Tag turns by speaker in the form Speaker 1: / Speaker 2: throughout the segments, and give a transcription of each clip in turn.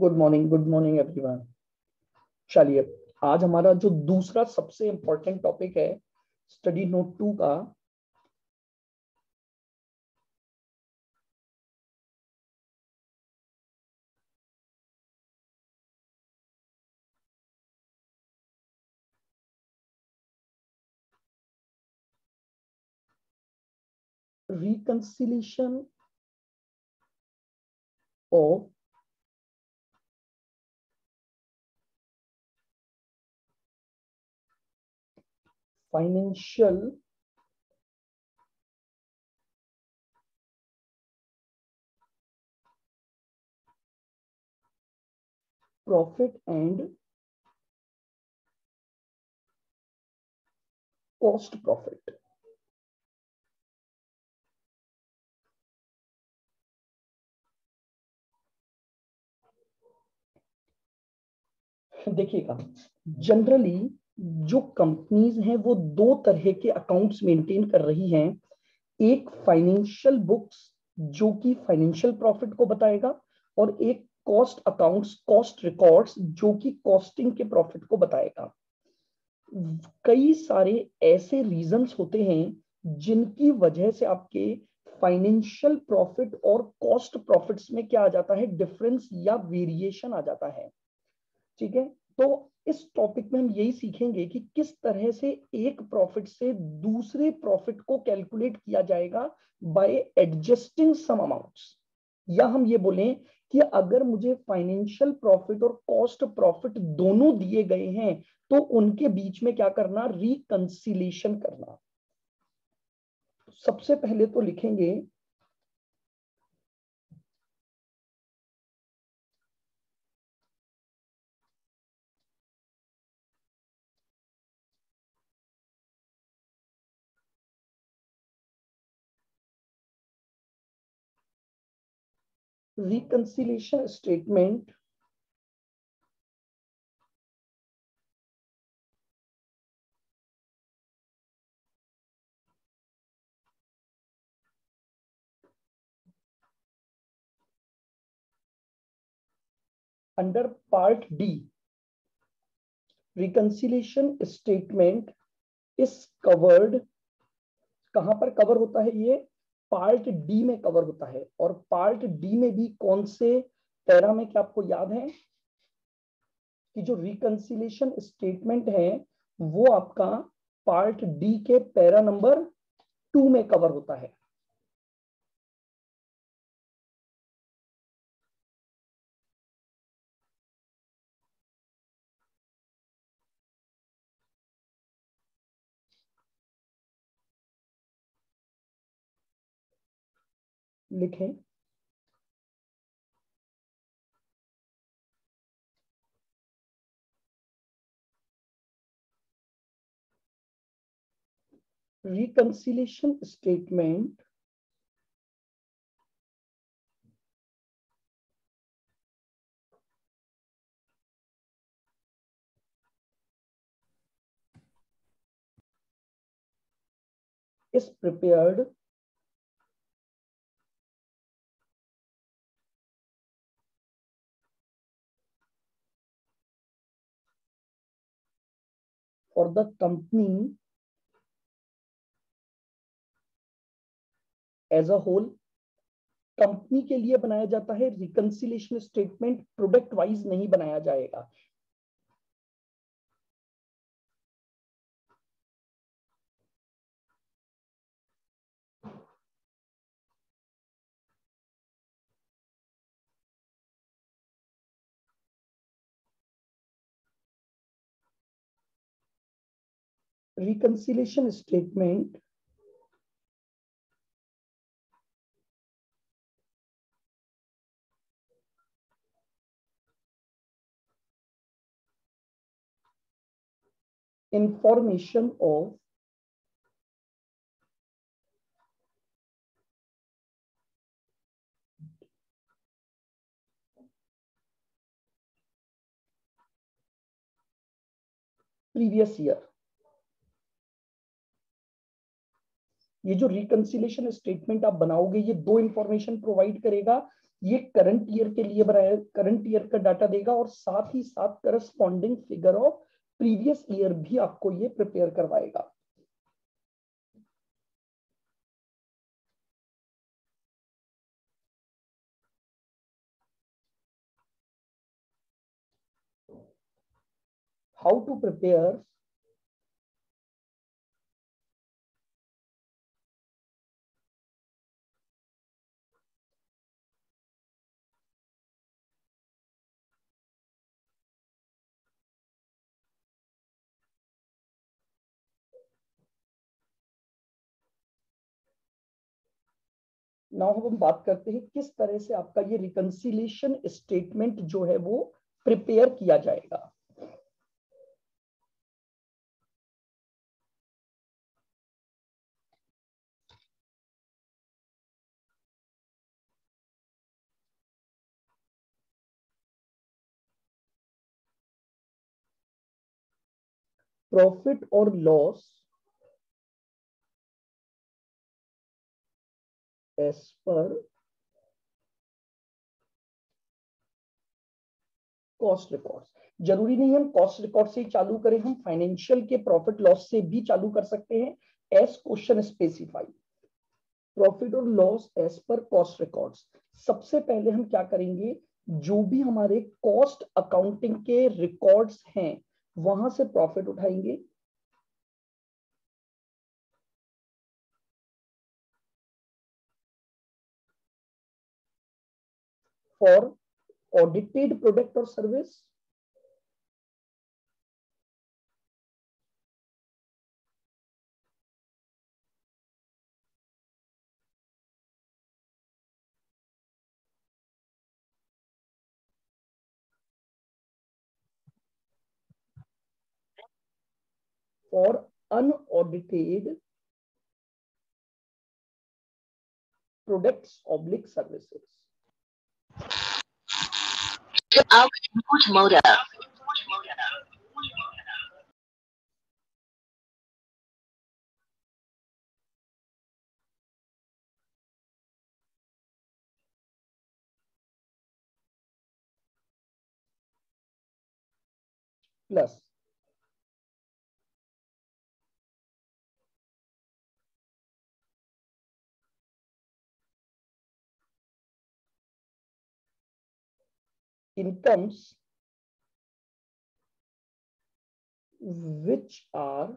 Speaker 1: Good morning good morning everyone चलिए, आज हमारा जो दूसरा सबसे इंपॉर्टेंट टॉपिक है स्टडी नोट टू का, reconciliation of financial profit and cost profit देखिएगा जनरली जो कंपनीज़ हैं, वो दो तरह के अकाउंट्स मेंटेन कर रही हैं। एक फाइनेंशियल बुक्स जो कि फाइनेंशियल प्रॉफिट को बताएगा, और एक कॉस्ट अकाउंट्स कॉस्ट रिकॉर्ड्स जो कि कॉस्टिंग के प्रॉफिट को बताएगा। कई सारे ऐसे रीजंस होते हैं, जिनकी वजह से आपके फाइनेंशियल प्रॉफिट और कॉस्ट प्रॉफिट्स में क्या आ जाता है डिफरेंस या वेरिएशन आ जाता है। ठीक है? तो इस टॉपिक में हम यही सीखेंगे कि किस तरह से एक प्रॉफिट से दूसरे प्रॉफिट को कैलकुलेट किया जाएगा बाय एडजस्टिंग सम अमाउंट्स या हम ये बोलें कि अगर मुझे फाइनेंशियल प्रॉफिट और कॉस्ट प्रॉफिट दोनों दिए गए हैं तो उनके बीच में क्या करना रिकंसिलेशन करना। सबसे पहले तो लिखेंगे reconciliation statement under part D reconciliation statement is covered कहाँ पर कवर होता है ये पार्ट डी में कवर होता है और पार्ट डी में भी कौन से पैरा में क्या आपको याद है? कि जो रिकंसिलेशन स्टेटमेंट है, वो आपका पार्ट डी के पैरा नंबर टू में कवर होता है। लिखें। Reconciliation statement is prepared for the company as a whole company के लिए बनाया जाता है। रिकंसिलेशन स्टेटमेंट प्रोडक्ट वाइज नहीं बनाया जाएगा। Reconciliation statement. Information of previous year ये जो रिकंसिलेशन स्टेटमेंट आप बनाओगे, ये दो इंफॉर्मेशन प्रोवाइड करेगा, ये करंट ईयर के लिए बनाया करंट ईयर का डाटा देगा और साथ ही साथ corresponding figure of previous year भी आपको ये प्रिपेयर करवाएगा। How to prepare नाउ हम बात करते हैं किस तरह से आपका ये रिकंसिलेशन स्टेटमेंट जो है वो प्रिपेयर किया जाएगा। प्रॉफिट और loss as per cost record ज़रूरी नहीं हम कॉस्ट रिकॉर्ड से ही चालू करें, हम फाइनेंशियल के प्रॉफिट लॉस से भी चालू कर सकते हैं। एस क्वेश्चन स्पेसिफाई प्रॉफिट और loss as per cost records सबसे पहले हम क्या करेंगे? जो भी हमारे कॉस्ट अकाउंटिंग के रिकॉर्ड्स हैं, वहाँ से प्रॉफिट उठाएँगे। फॉर ऑडिटेड प्रोडक्ट और service for unaudited products oblique services.
Speaker 2: output model.
Speaker 1: Plus incomes which are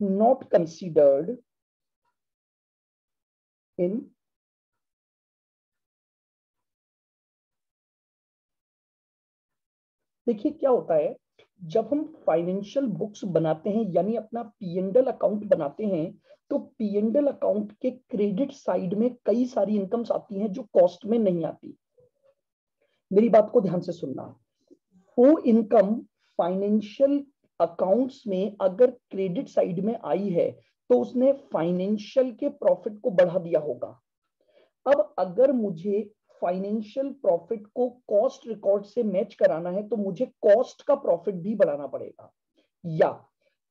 Speaker 1: not considered in देखिए क्या होता है, जब हम फाइनेंशियल बुक्स बनाते हैं, यानी अपना पीएनडल अकाउंट बनाते हैं तो P P and L account के क्रेडिट साइड में कई सारी इनकम्स आती हैं जो कॉस्ट में नहीं आती। मेरी बात को ध्यान से सुनना। वो इनकम फाइनेंशियल अकाउंट्स में अगर क्रेडिट साइड में आई है तो उसने फाइनेंशियल के प्रॉफिट को बढ़ा दिया होगा। अब अगर मुझे फाइनेंशियल प्रॉफिट को कॉस्ट रिकॉर्ड से मैच कराना है तो मुझे कॉस्ट का प्रॉफिट भी बढ़ाना पड़ेगा। या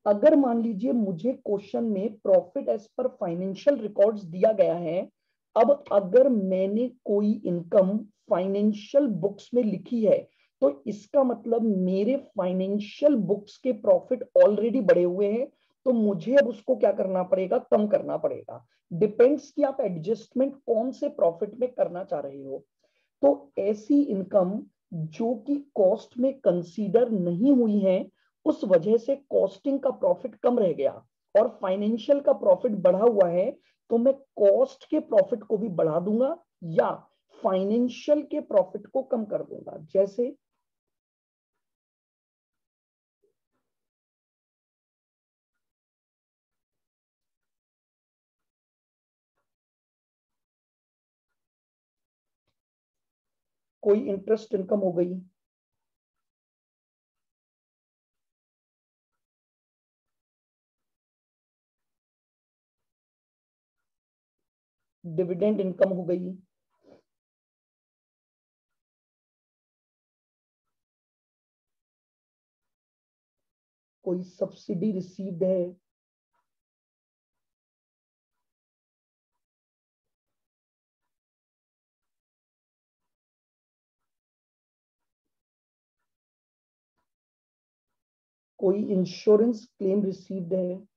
Speaker 1: अगर मान लीजिए मुझे क्वेश्चन में profit as per financial records दिया गया है, अब अगर मैंने कोई इनकम फाइनेंशियल बुक्स में लिखी है तो इसका मतलब मेरे फाइनेंशियल बुक्स के प्रॉफिट ऑलरेडी बढ़े हुए हैं तो मुझे अब उसको क्या करना पड़ेगा? कम करना पड़ेगा। डिपेंड्स कि आप एडजस्टमेंट कौन से प्रॉफिट में करना चाह रहे हो। तो ऐसी इनकम जो कि कॉस्ट में कंसीडर नहीं हुई है उस वजह से कॉस्टिंग का प्रॉफिट कम रह गया और फाइनेंशियल का प्रॉफिट बढ़ा हुआ है तो मैं कॉस्ट के प्रॉफिट को भी बढ़ा दूँगा या फाइनेंशियल के प्रॉफिट को कम कर दूँगा। जैसे कोई इंटरेस्ट इनकम हो गई डिविडेंड इनकम हो गई। कोई सब्सिडी रिसीव्ड है। कोई इंश्योरेंस क्लेम रिसीव्ड है।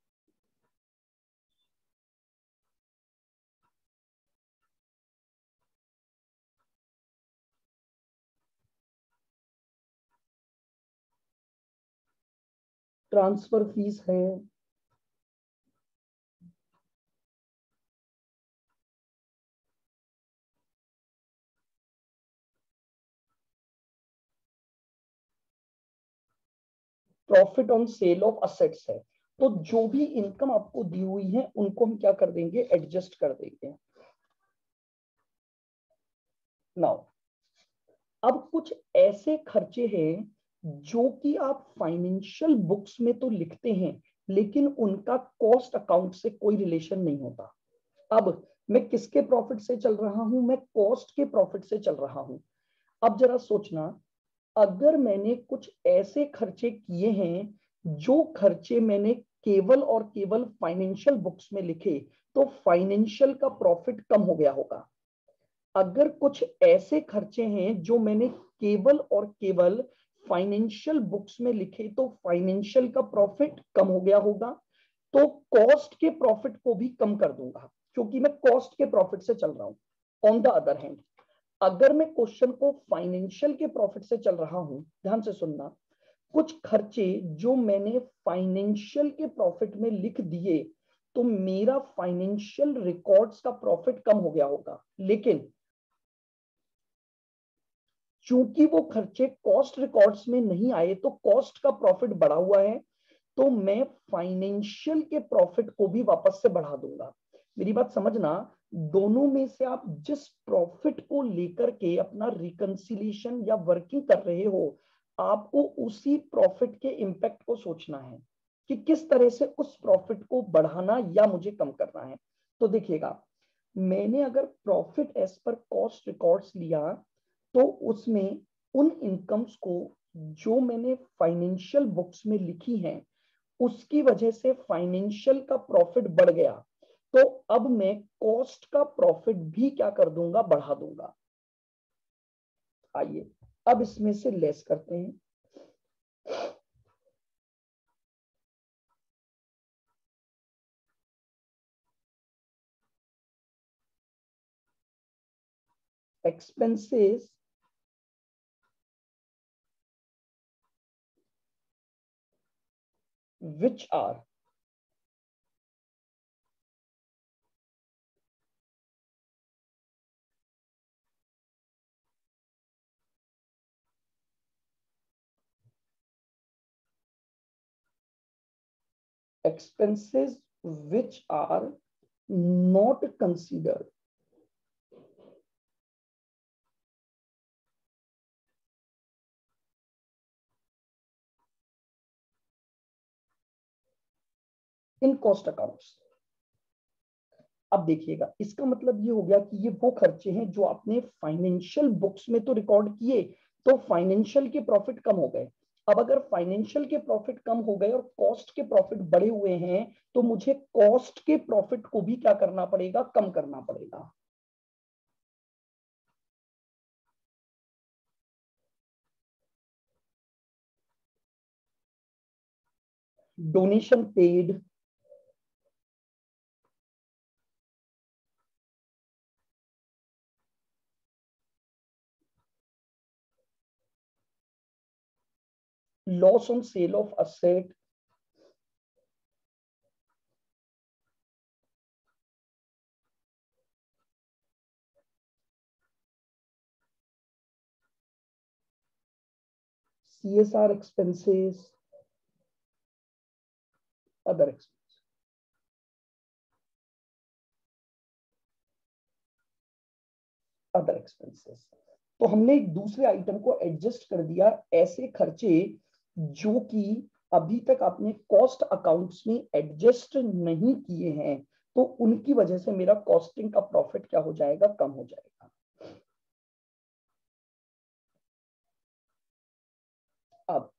Speaker 1: ट्रांसफ़र फ़ीस है। Profit on sale of assets है। तो जो भी इनकम आपको दी हुई है, उनको हम क्या कर देंगे? एडजस्ट कर देंगे। नाउ अब कुछ ऐसे खर्चे हैं जो कि आप फाइनेंशियल बुक्स में तो लिखते हैं, लेकिन उनका कॉस्ट अकाउंट से कोई रिलेशन नहीं होता। अब मैं किसके प्रॉफिट से चल रहा हूँ? मैं कॉस्ट के प्रॉफिट से चल रहा हूँ। अब जरा सोचना, अगर मैंने कुछ ऐसे खर्चे किए हैं, जो खर्चे मैंने केवल और केवल फाइनेंशियल बुक्स में लिखे तो फाइनेंशियल का प्रॉफिट कम हो गया होगा। अगर कुछ ऐसे खर्चे हैं, जो मैंने केवल और केवल फाइनेंशियल बुक्स में लिखे तो फाइनेंशियल का प्रॉफिट कम हो गया होगा तो कॉस्ट के प्रॉफिट को भी कम कर दूँगा, क्योंकि मैं कॉस्ट के प्रॉफिट से चल रहा हूँ ऑन द अदर हैंड अगर मैं क्वेश्चन को फाइनेंशियल के प्रॉफिट से चल रहा हूँ, ध्यान से सुनना, कुछ खर्चे जो मैंने फाइनेंशियल के प्रॉफिट में लिख दिए तो मेरा फाइनेंशियल रिकॉर्ड्स का प्रॉफिट कम हो गया होगा, लेकिन चूँकि वो खर्चे कॉस्ट रिकॉर्ड्स में नहीं आए तो कॉस्ट का प्रॉफिट बढ़ा हुआ है तो मैं फाइनेंशियल के प्रॉफिट को भी वापस से बढ़ा दूँगा। मेरी बात समझना, दोनों में से आप जिस प्रॉफिट को लेकर के अपना रिकंसिलेशन या वर्किंग कर रहे हो, आपको उसी प्रॉफिट के इम्पैक्ट को सोचना है कि किस तरह से उस प्रॉफिट को बढ़ाना या मुझे कम करना है। तो देखिएगा, मैंने अगर profit as per cost records लिया तो उसमें उन इनकम्स को जो मैंने फाइनेंशियल बुक्स में लिखी हैं, उसकी वजह से फाइनेंशियल का प्रॉफिट बढ़ गया। तो अब मैं कॉस्ट का प्रॉफिट भी क्या कर दूँगा? बढ़ा दूँगा। आइए, अब इसमें से लेस करते हैं। Expenses which are? Expenses which are not considered in cost accounts अब देखिएगा, इसका मतलब ये हो गया कि ये वो खर्चे हैं जो आपने फाइनेंशियल बुक्स में तो रिकॉर्ड किए तो फाइनेंशियल के प्रॉफिट कम हो गए। अब अगर फाइनेंशियल के प्रॉफिट कम हो गए और कॉस्ट के प्रॉफिट बढ़े हुए हैं तो मुझे कॉस्ट के प्रॉफिट को भी क्या करना पड़ेगा? कम करना पड़ेगा। Donation paid loss on sale of asset CSR expenses, other expenses. Other expenses तो हमने एक दूसरे आइटम को एडजस्ट कर दिया ऐसे खर्चे जो कि अभी तक आपने कॉस्ट अकाउंट्स में एडजस्ट नहीं किए हैं तो उनकी वजह से मेरा कॉस्टिंग का प्रॉफिट क्या हो जाएगा? कम हो जाएगा। अब,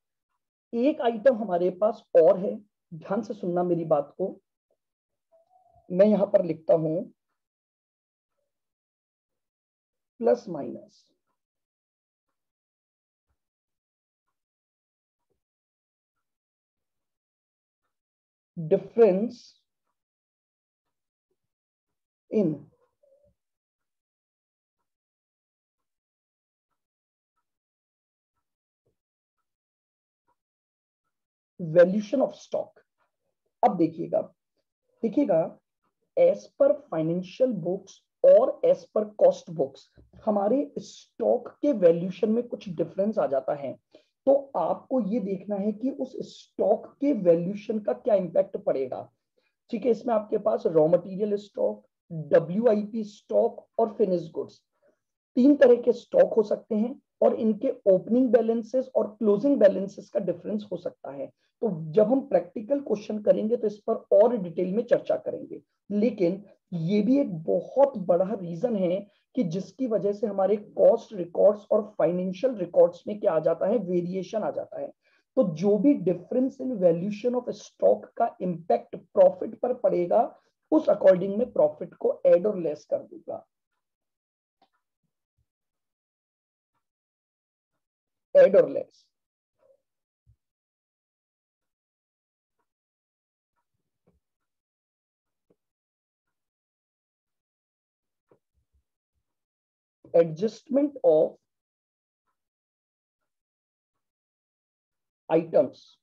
Speaker 1: एक आइटम हमारे पास और है। ध्यान से सुनना मेरी बात को। मैं यहाँ पर लिखता हूँ। Plus minus difference in valuation of stock अब देखिएगा देखिएगा एज पर फाइनेंशियल बुक्स और एज पर कॉस्ट बुक्स हमारे स्टॉक के वैल्यूशन में कुछ डिफरेंस आ जाता है। तो आपको ये देखना है कि उस स्टॉक के वैल्यूशन का क्या इंपैक्ट पड़ेगा। ठीक है, इसमें आपके पास raw material stock WIP stock और फिनिश गुड्स तीन तरह के स्टॉक हो सकते हैं और इनके ओपनिंग बैलेंसेस और क्लोजिंग बैलेंसेस का डिफरेंस हो सकता है। तो जब हम प्रैक्टिकल क्वेश्चन करेंगे तो इस पर और डिटेल में चर्चा करेंगे। लेकिन ये भी एक बहुत बड़ा रीजन है कि जिसकी वजह से हमारे कॉस्ट रिकॉर्ड्स और फाइनेंशियल रिकॉर्ड्स में क्या आ जाता है? वेरिएशन आ जाता है। तो जो भी difference in valuation of stock का इंपैक्ट प्रॉफिट पर पड़ेगा, उस अकॉर्डिंग में प्रॉफिट को एड और लेस कर दूँगा। एड और less adjustment of items.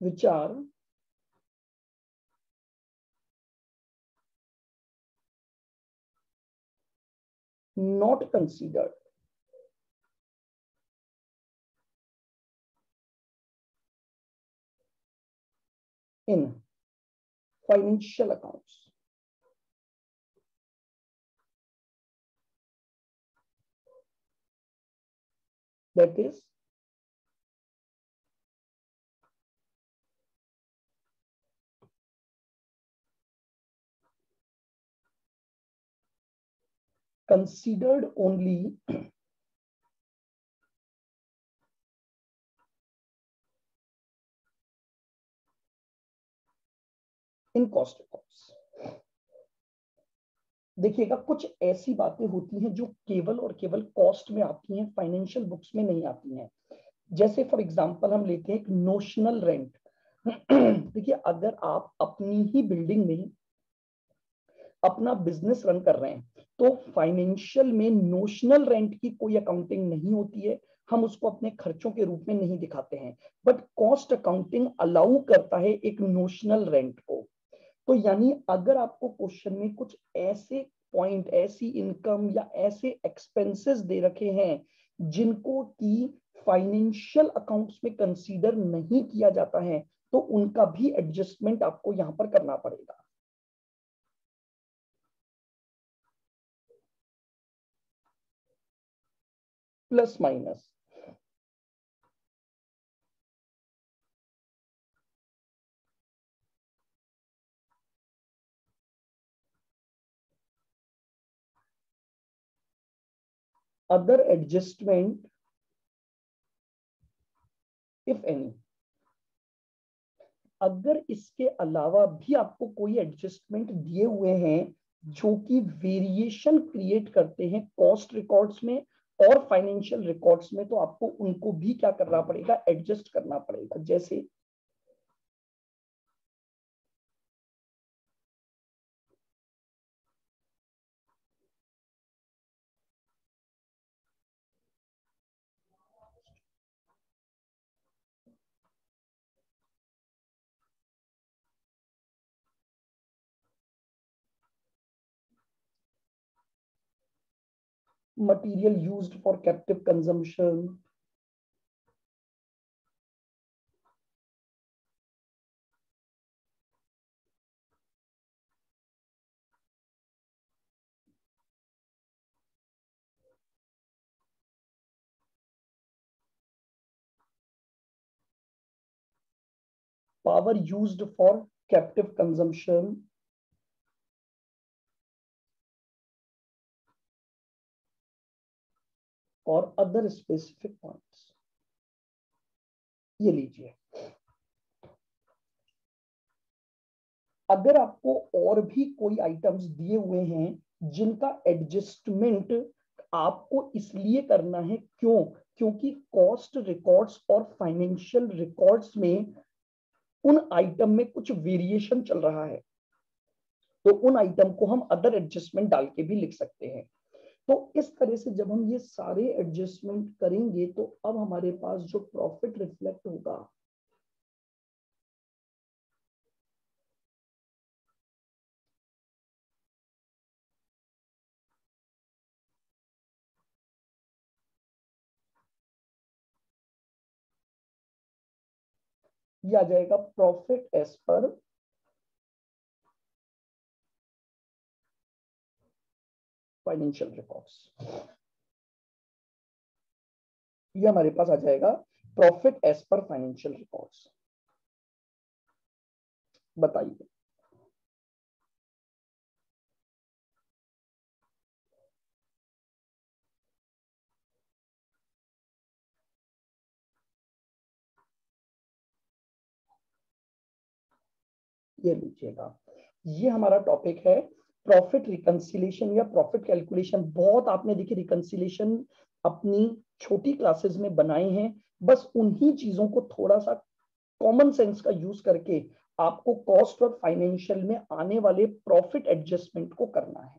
Speaker 1: Which are not considered. In financial accounts. That is considered only in cost records देखिएगा, कुछ ऐसी बातें होती हैं जो केवल और केवल कॉस्ट में आती हैं फाइनेंशियल बुक्स में नहीं आती हैं। जैसे फॉर एग्जांपल हम लेते हैं एक नोशनल रेंट देखिए, अगर आप अपनी ही बिल्डिंग में अपना बिज़नेस रन कर रहे हैं तो फाइनेंशियल में नोशनल रेंट की कोई अकाउंटिंग नहीं होती है। हम उसको अपने खर्चों के रूप में नहीं दिखाते हैं। बट कॉस्ट अकाउंटिंग अलाउ करता है एक नोशनल रेंट को। तो यानी अगर आपको क्वेश्चन में कुछ ऐसे पॉइंट ऐसी इनकम या ऐसे एक्सपेंसेस दे रखे हैं, जिनको की फाइनेंशियल अकाउंट्स में कंसीडर नहीं किया जाता है तो उनका भी एडजस्टमेंट आपको यहाँ पर करना पड़ेगा। Plus minus other adjustment, if any. अगर इसके अलावा भी आपको कोई एडजस्टमेंट दिए हुए हैं, जो कि वेरिएशन क्रिएट करते हैं कॉस्ट रिकॉर्ड्स में और फाइनेंशियल रिकॉर्ड्स में तो आपको उनको भी क्या करना पड़ेगा? एडजस्ट करना पड़ेगा। जैसे material used for captive consumption. Power used for captive consumption और अदर स्पेसिफिक पॉइंट्स ये लीजिए। अगर आपको और भी कोई आइटम्स दिए हुए हैं, जिनका एडजस्टमेंट आपको इसलिए करना है क्यों? क्योंकि कॉस्ट रिकॉर्ड्स और फाइनेंशियल रिकॉर्ड्स में उन आइटम में कुछ वेरिएशन चल रहा है। तो उन आइटम को हम अदर एडजस्टमेंट डाल के भी लिख सकते हैं। तो इस तरह से जब हम ये सारे एडजस्टमेंट करेंगे तो अब हमारे पास जो प्रॉफिट रिफ्लेक्ट होगा, ये आ जाएगा profit as per financial records ये हमारे पास आ जाएगा profit as per financial records बताइए। ये लीजिएगा। ये हमारा टॉपिक है प्रॉफिट रिकंसिलेशन या प्रॉफिट कैलकुलेशन बहुत आपने देखी रिकंसिलेशन अपनी छोटी क्लासेस में बनाए हैं। बस उन्हीं चीज़ों को थोड़ा सा कॉमन सेंस का यूज़ करके आपको कॉस्ट और फाइनेंशियल में आने वाले प्रॉफिट एडजस्टमेंट को करना है।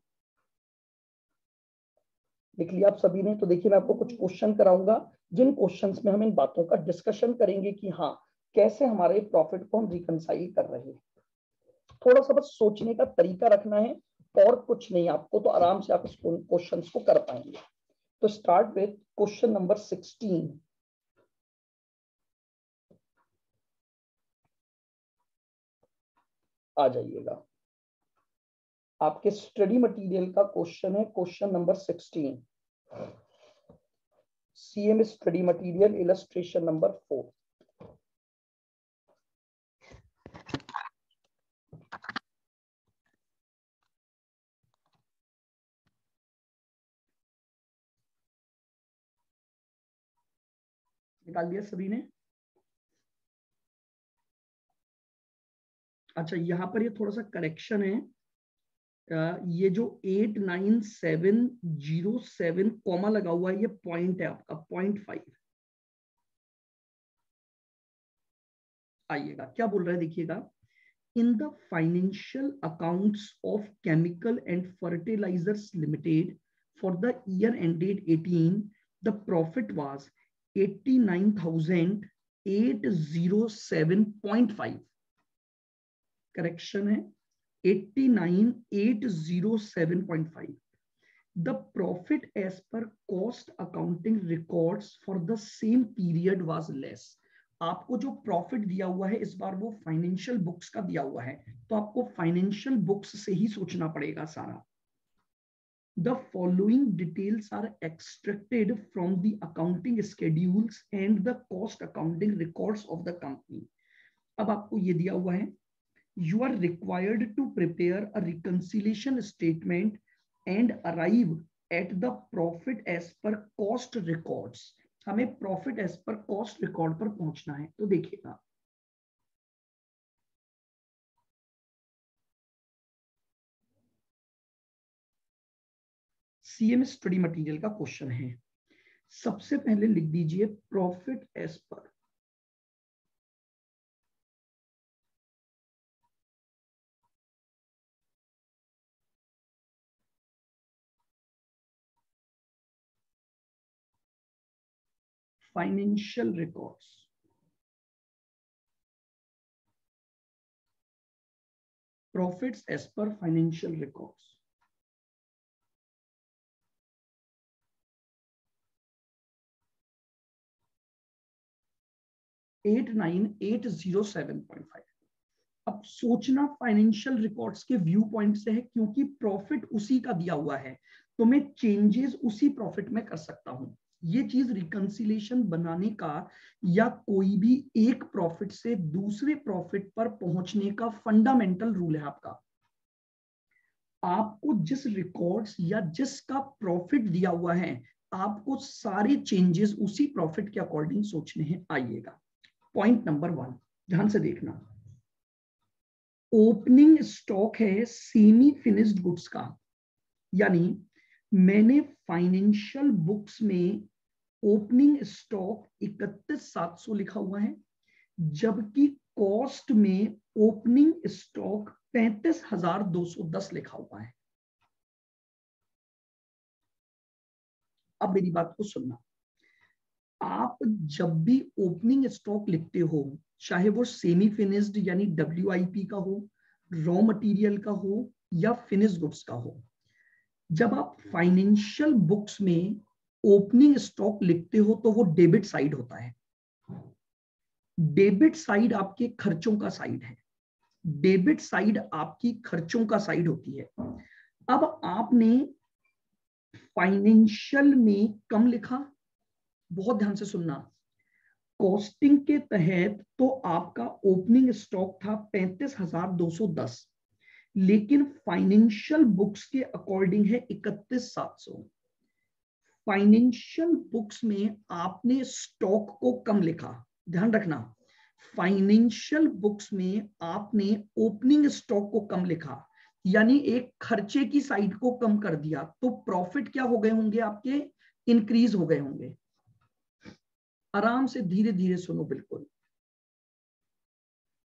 Speaker 1: लिख लिया आप सभी ने? तो देखिए, मैं आपको कुछ क्वेश्चन कराऊँगा, जिन क्वेश्चंस में हम इन बातों का डिस्कशन करेंगे कि हाँ कैसे हमारे प्रॉफिट को हम रिकनसाइल कर रहे हैं। थोड़ा सा बस सोचने का तरीका रखना है और कुछ नहीं, आपको तो आराम से आप इस क्वेश्चन को कर पाएँगे। तो start with question number sixteen आ जाइएगा। आपके स्टडी मटेरियल का क्वेश्चन है question number sixteen CM study material illustration number four निकाल दिया सभी ने। अच्छा यहाँ पर ये थोड़ा सा करेक्शन है। ये जो eight nine seven zero seven comma लगा हुआ है, ये पॉइंट है आपका पॉइंट फाइव आइएगा, क्या बोल रहा है, देखिएगा। In the financial accounts of chemical and fertilizers limited for the year ended 18 the profit was 89,807.5 correction है? 89,807.5 the profit as per cost accounting records for the same period was less. आपको जो profit दिया हुआ है इस बार वो financial books का दिया हुआ है तो आपको फाइनेंशियल बुक्स से ही सोचना पड़ेगा सारा। The following details are extracted from the accounting schedules and the cost accounting records of the company. अब आपको ये दिया हुआ है You are required to prepare a reconciliation statement and arrive at the profit as per cost records. हमें profit as per cost record पर पहुँचना है तो देखिएगा सीएम स्टडी मटेरियल का क्वेश्चन है। सबसे पहले लिख दीजिए profit as per financial records profits as per financial records eight nine eight zero seven point five अब सोचना फाइनेंशियल रिकॉर्ड्स के व्यू पॉइंट से है, क्योंकि प्रॉफिट उसी का दिया हुआ है। तो मैं चेंजेस उसी प्रॉफिट में कर सकता हूँ। ये चीज़ रिकंसिलेशन बनाने का या कोई भी एक प्रॉफिट से दूसरे प्रॉफिट पर पहुँचने का फंडामेंटल रूल है आपका। आपको जिस रिकॉर्ड्स या जिसका प्रॉफिट दिया हुआ है, आपको सारे चेंजेस उसी प्रॉफिट के अकॉर्डिंग सोचने हैं, आइएगा। पॉइंट नंबर वन ध्यान से देखना। ओपनिंग स्टॉक है सेमी फिनिश्ड गुड्स का। यानी मैंने फाइनेंशियल बुक्स में ओपनिंग स्टॉक इकतीस सात सौ लिखा हुआ है, जबकि कॉस्ट में ओपनिंग स्टॉक पैंतीस हज़ार दो सौ दस लिखा हुआ है। अब मेरी बात को सुनना। आप जब भी ओपनिंग स्टॉक लिखते हो, चाहे वो सेमी फिनिश्ड यानी डब्ल्यू का हो रॉ मटेरियल का हो या फिनिश गुड्स का हो, जब आप फाइनेंशियल बुक्स में ओपनिंग स्टॉक लिखते हो तो वो डेबिट साइड होता है। डेबिट साइड आपके खर्चों का साइड है। डेबिट साइड आपकी खर्चों का साइड होती है। अब आपने फाइनेंशियल में कम लिखा बहुत ध्यान से सुनना। कॉस्टिंग के तहत तो आपका ओपनिंग स्टॉक था पैंतीस हज़ार दो सौ दस, लेकिन फाइनेंशियल बुक्स के अकॉर्डिंग है इकतीस सात सौ। फाइनेंशियल बुक्स में आपने स्टॉक को कम लिखा, ध्यान रखना। फाइनेंशियल बुक्स में आपने ओपनिंग स्टॉक को कम लिखा, यानी एक खर्चे की साइड को कम कर दिया तो प्रॉफिट क्या हो गए होंगे आपके? इंक्रीज हो गए होंगे। आराम से धीरे धीरे सुनो बिल्कुल।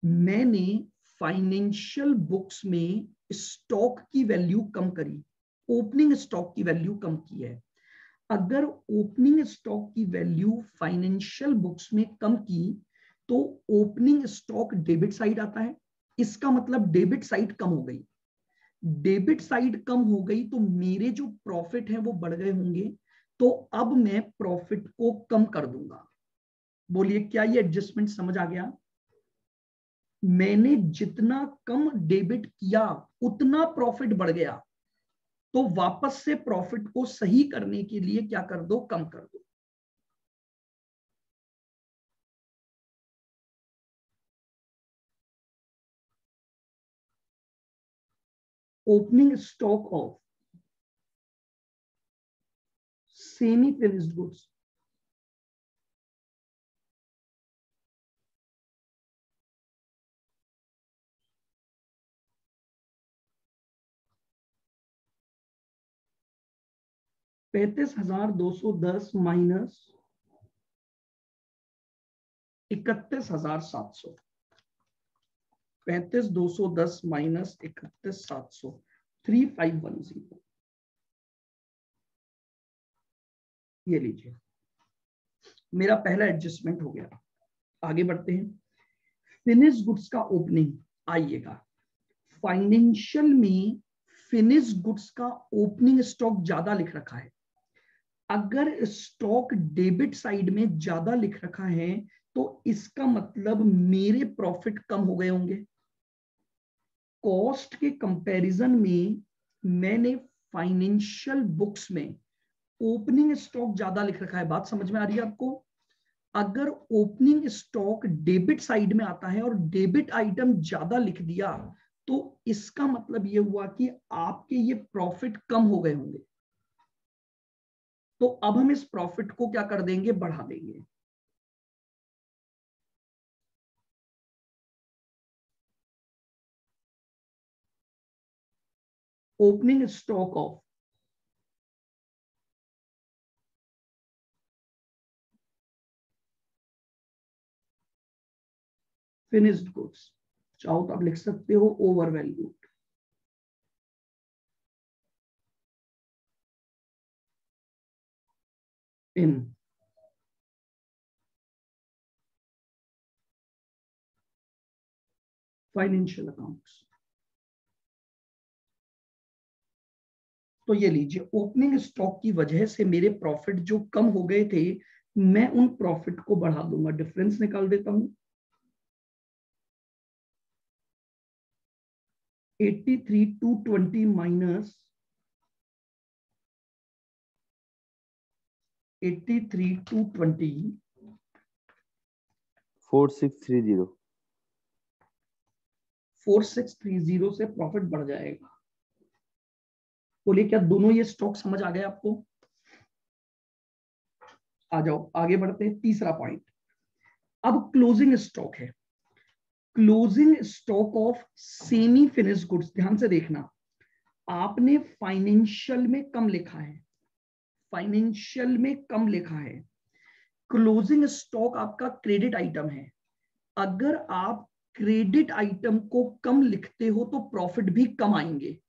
Speaker 1: मैंने फाइनेंशियल बुक्स में स्टॉक की वैल्यू कम करी ओपनिंग स्टॉक की वैल्यू कम की है। अगर ओपनिंग स्टॉक की वैल्यू फाइनेंशियल बुक्स में कम की तो ओपनिंग स्टॉक डेबिट साइड आता है। इसका मतलब डेबिट साइड कम हो गई। डेबिट साइड कम हो गई तो मेरे जो प्रॉफिट है वो बढ़ गए होंगे। तो अब मैं प्रॉफिट को कम कर दूँगा। बोलिए, क्या ये एडजस्टमेंट समझ आ गया? मैंने जितना कम डेबिट किया, उतना प्रॉफिट बढ़ गया। तो वापस से प्रॉफिट को सही करने के लिए क्या कर दो? कम कर दो। Opening stock of semi finished goods पैंतीस हज़ार दो सौ दस माइनस इकतीस हज़ार सात सौ। पैंतीस दो सौ दस माइनस इकतीस सात सौ। थ्री फाइव वन ज़ीरो ये लीजिए। मेरा पहला एडजस्टमेंट हो गया। आगे बढ़ते हैं। फिनिश गुड्स का ओपनिंग आइएगा। फाइनेंशियल में फिनिश गुड्स का ओपनिंग स्टॉक ज़्यादा लिख रखा है। अगर स्टॉक डेबिट साइड में ज़्यादा लिख रखा है तो इसका मतलब मेरे प्रॉफिट कम हो गए होंगे। कॉस्ट के कंपैरिजन में मैंने फाइनेंशियल बुक्स में ओपनिंग स्टॉक ज़्यादा लिख रखा है, बात समझ में आ रही है आपको? अगर ओपनिंग स्टॉक डेबिट साइड में आता है और डेबिट आइटम ज़्यादा लिख दिया तो इसका मतलब यह हुआ कि आपके ये प्रॉफिट कम हो गए होंगे। तो अब हम इस प्रॉफिट को क्या कर देंगे? बढ़ा देंगे। Opening stock of finished goods चाहो तो आप लिख सकते हो overvalue in financial accounts तो ये लीजिए ओपनिंग स्टॉक की वजह से मेरे प्रॉफिट जो कम हो गए थे, मैं उन प्रॉफिट को बढ़ा दूँगा। डिफरेंस निकाल देता हूँ। 83 टू 20 माइनस 83 टू 20
Speaker 3: 4630
Speaker 1: 4630 से प्रॉफिट बढ़ जाएगा। बोलिए क्या दोनों ये स्टॉक समझ आ गए आपको? आ जाओ आगे बढ़ते हैं तीसरा पॉइंट अब क्लोजिंग स्टॉक है। Closing stock of semi finish goods ध्यान से देखना। आपने फाइनेंशियल में कम लिखा है। फाइनेंशियल में कम लिखा है। क्लोजिंग स्टॉक आपका क्रेडिट आइटम है। अगर आप क्रेडिट आइटम को कम लिखते हो तो प्रॉफिट भी कम आएँगे।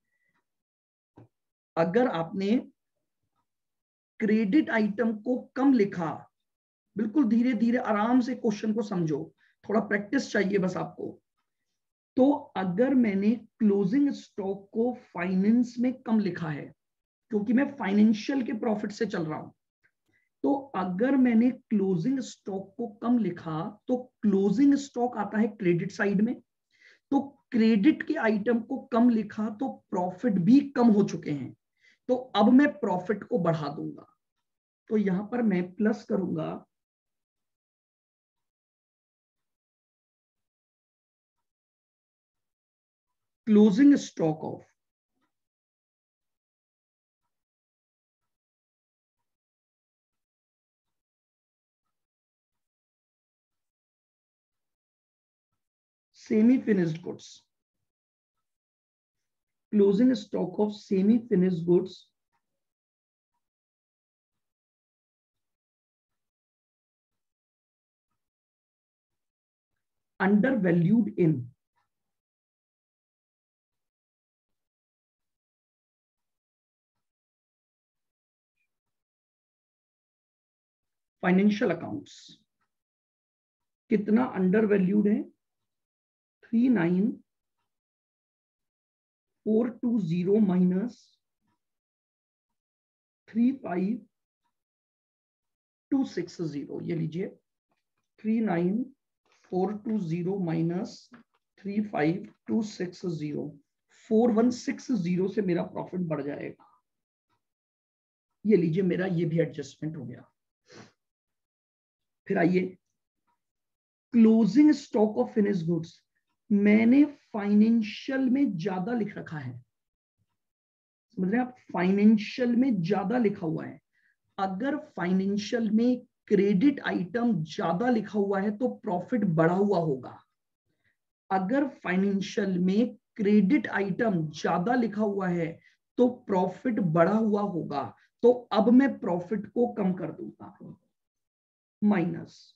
Speaker 1: अगर आपने क्रेडिट आइटम को कम लिखा, बिल्कुल धीरे धीरे आराम से क्वेश्चन को समझो। थोड़ा प्रैक्टिस चाहिए बस आपको। तो अगर मैंने क्लोजिंग स्टॉक को फाइनेंस में कम लिखा है, क्योंकि मैं फाइनेंशियल के प्रॉफिट से चल रहा हूँ तो अगर मैंने क्लोजिंग स्टॉक को कम लिखा तो क्लोजिंग स्टॉक आता है क्रेडिट साइड में तो क्रेडिट के आइटम को कम लिखा तो प्रॉफिट भी कम हो चुके हैं। तो अब मैं प्रॉफिट को बढ़ा दूँगा। तो यहाँ पर मैं प्लस करूँगा closing stock of. semi-finished goods. Closing stock of semi-finished goods undervalued in financial accounts कितना अंडर वैल्यूड है? Three nine four two zero minus three five two six zero ये लीजिए। Three nine four two zero minus three five two six zero four one six zero से मेरा profit बढ़ जाएगा। ये लीजिए, मेरा ये भी एडजस्टमेंट हो गया। फिर आइए। Closing stock of finish goods मैंने फाइनेंशियल में ज़्यादा लिख रखा है। समझ रहे आप? फाइनेंशियल में ज़्यादा लिखा हुआ है। अगर फाइनेंशियल में क्रेडिट आइटम ज़्यादा लिखा हुआ है तो प्रॉफिट बढ़ा हुआ होगा। अगर फाइनेंशियल में क्रेडिट आइटम ज़्यादा लिखा हुआ है तो प्रॉफिट बढ़ा हुआ होगा। तो अब मैं प्रॉफिट को कम कर दूँगा। minus.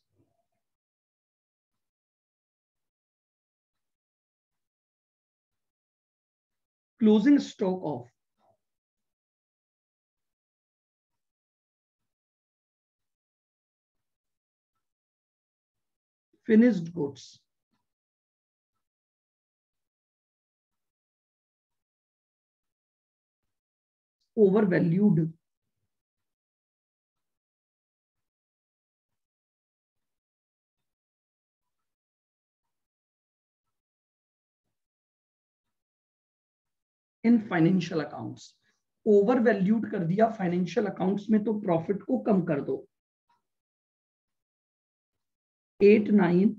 Speaker 1: Closing stock of finished goods. overvalued in financial accounts overvalued कर दिया फाइनेंशियल अकाउंट्स में तो प्रॉफिट को कम कर दो। Eight nine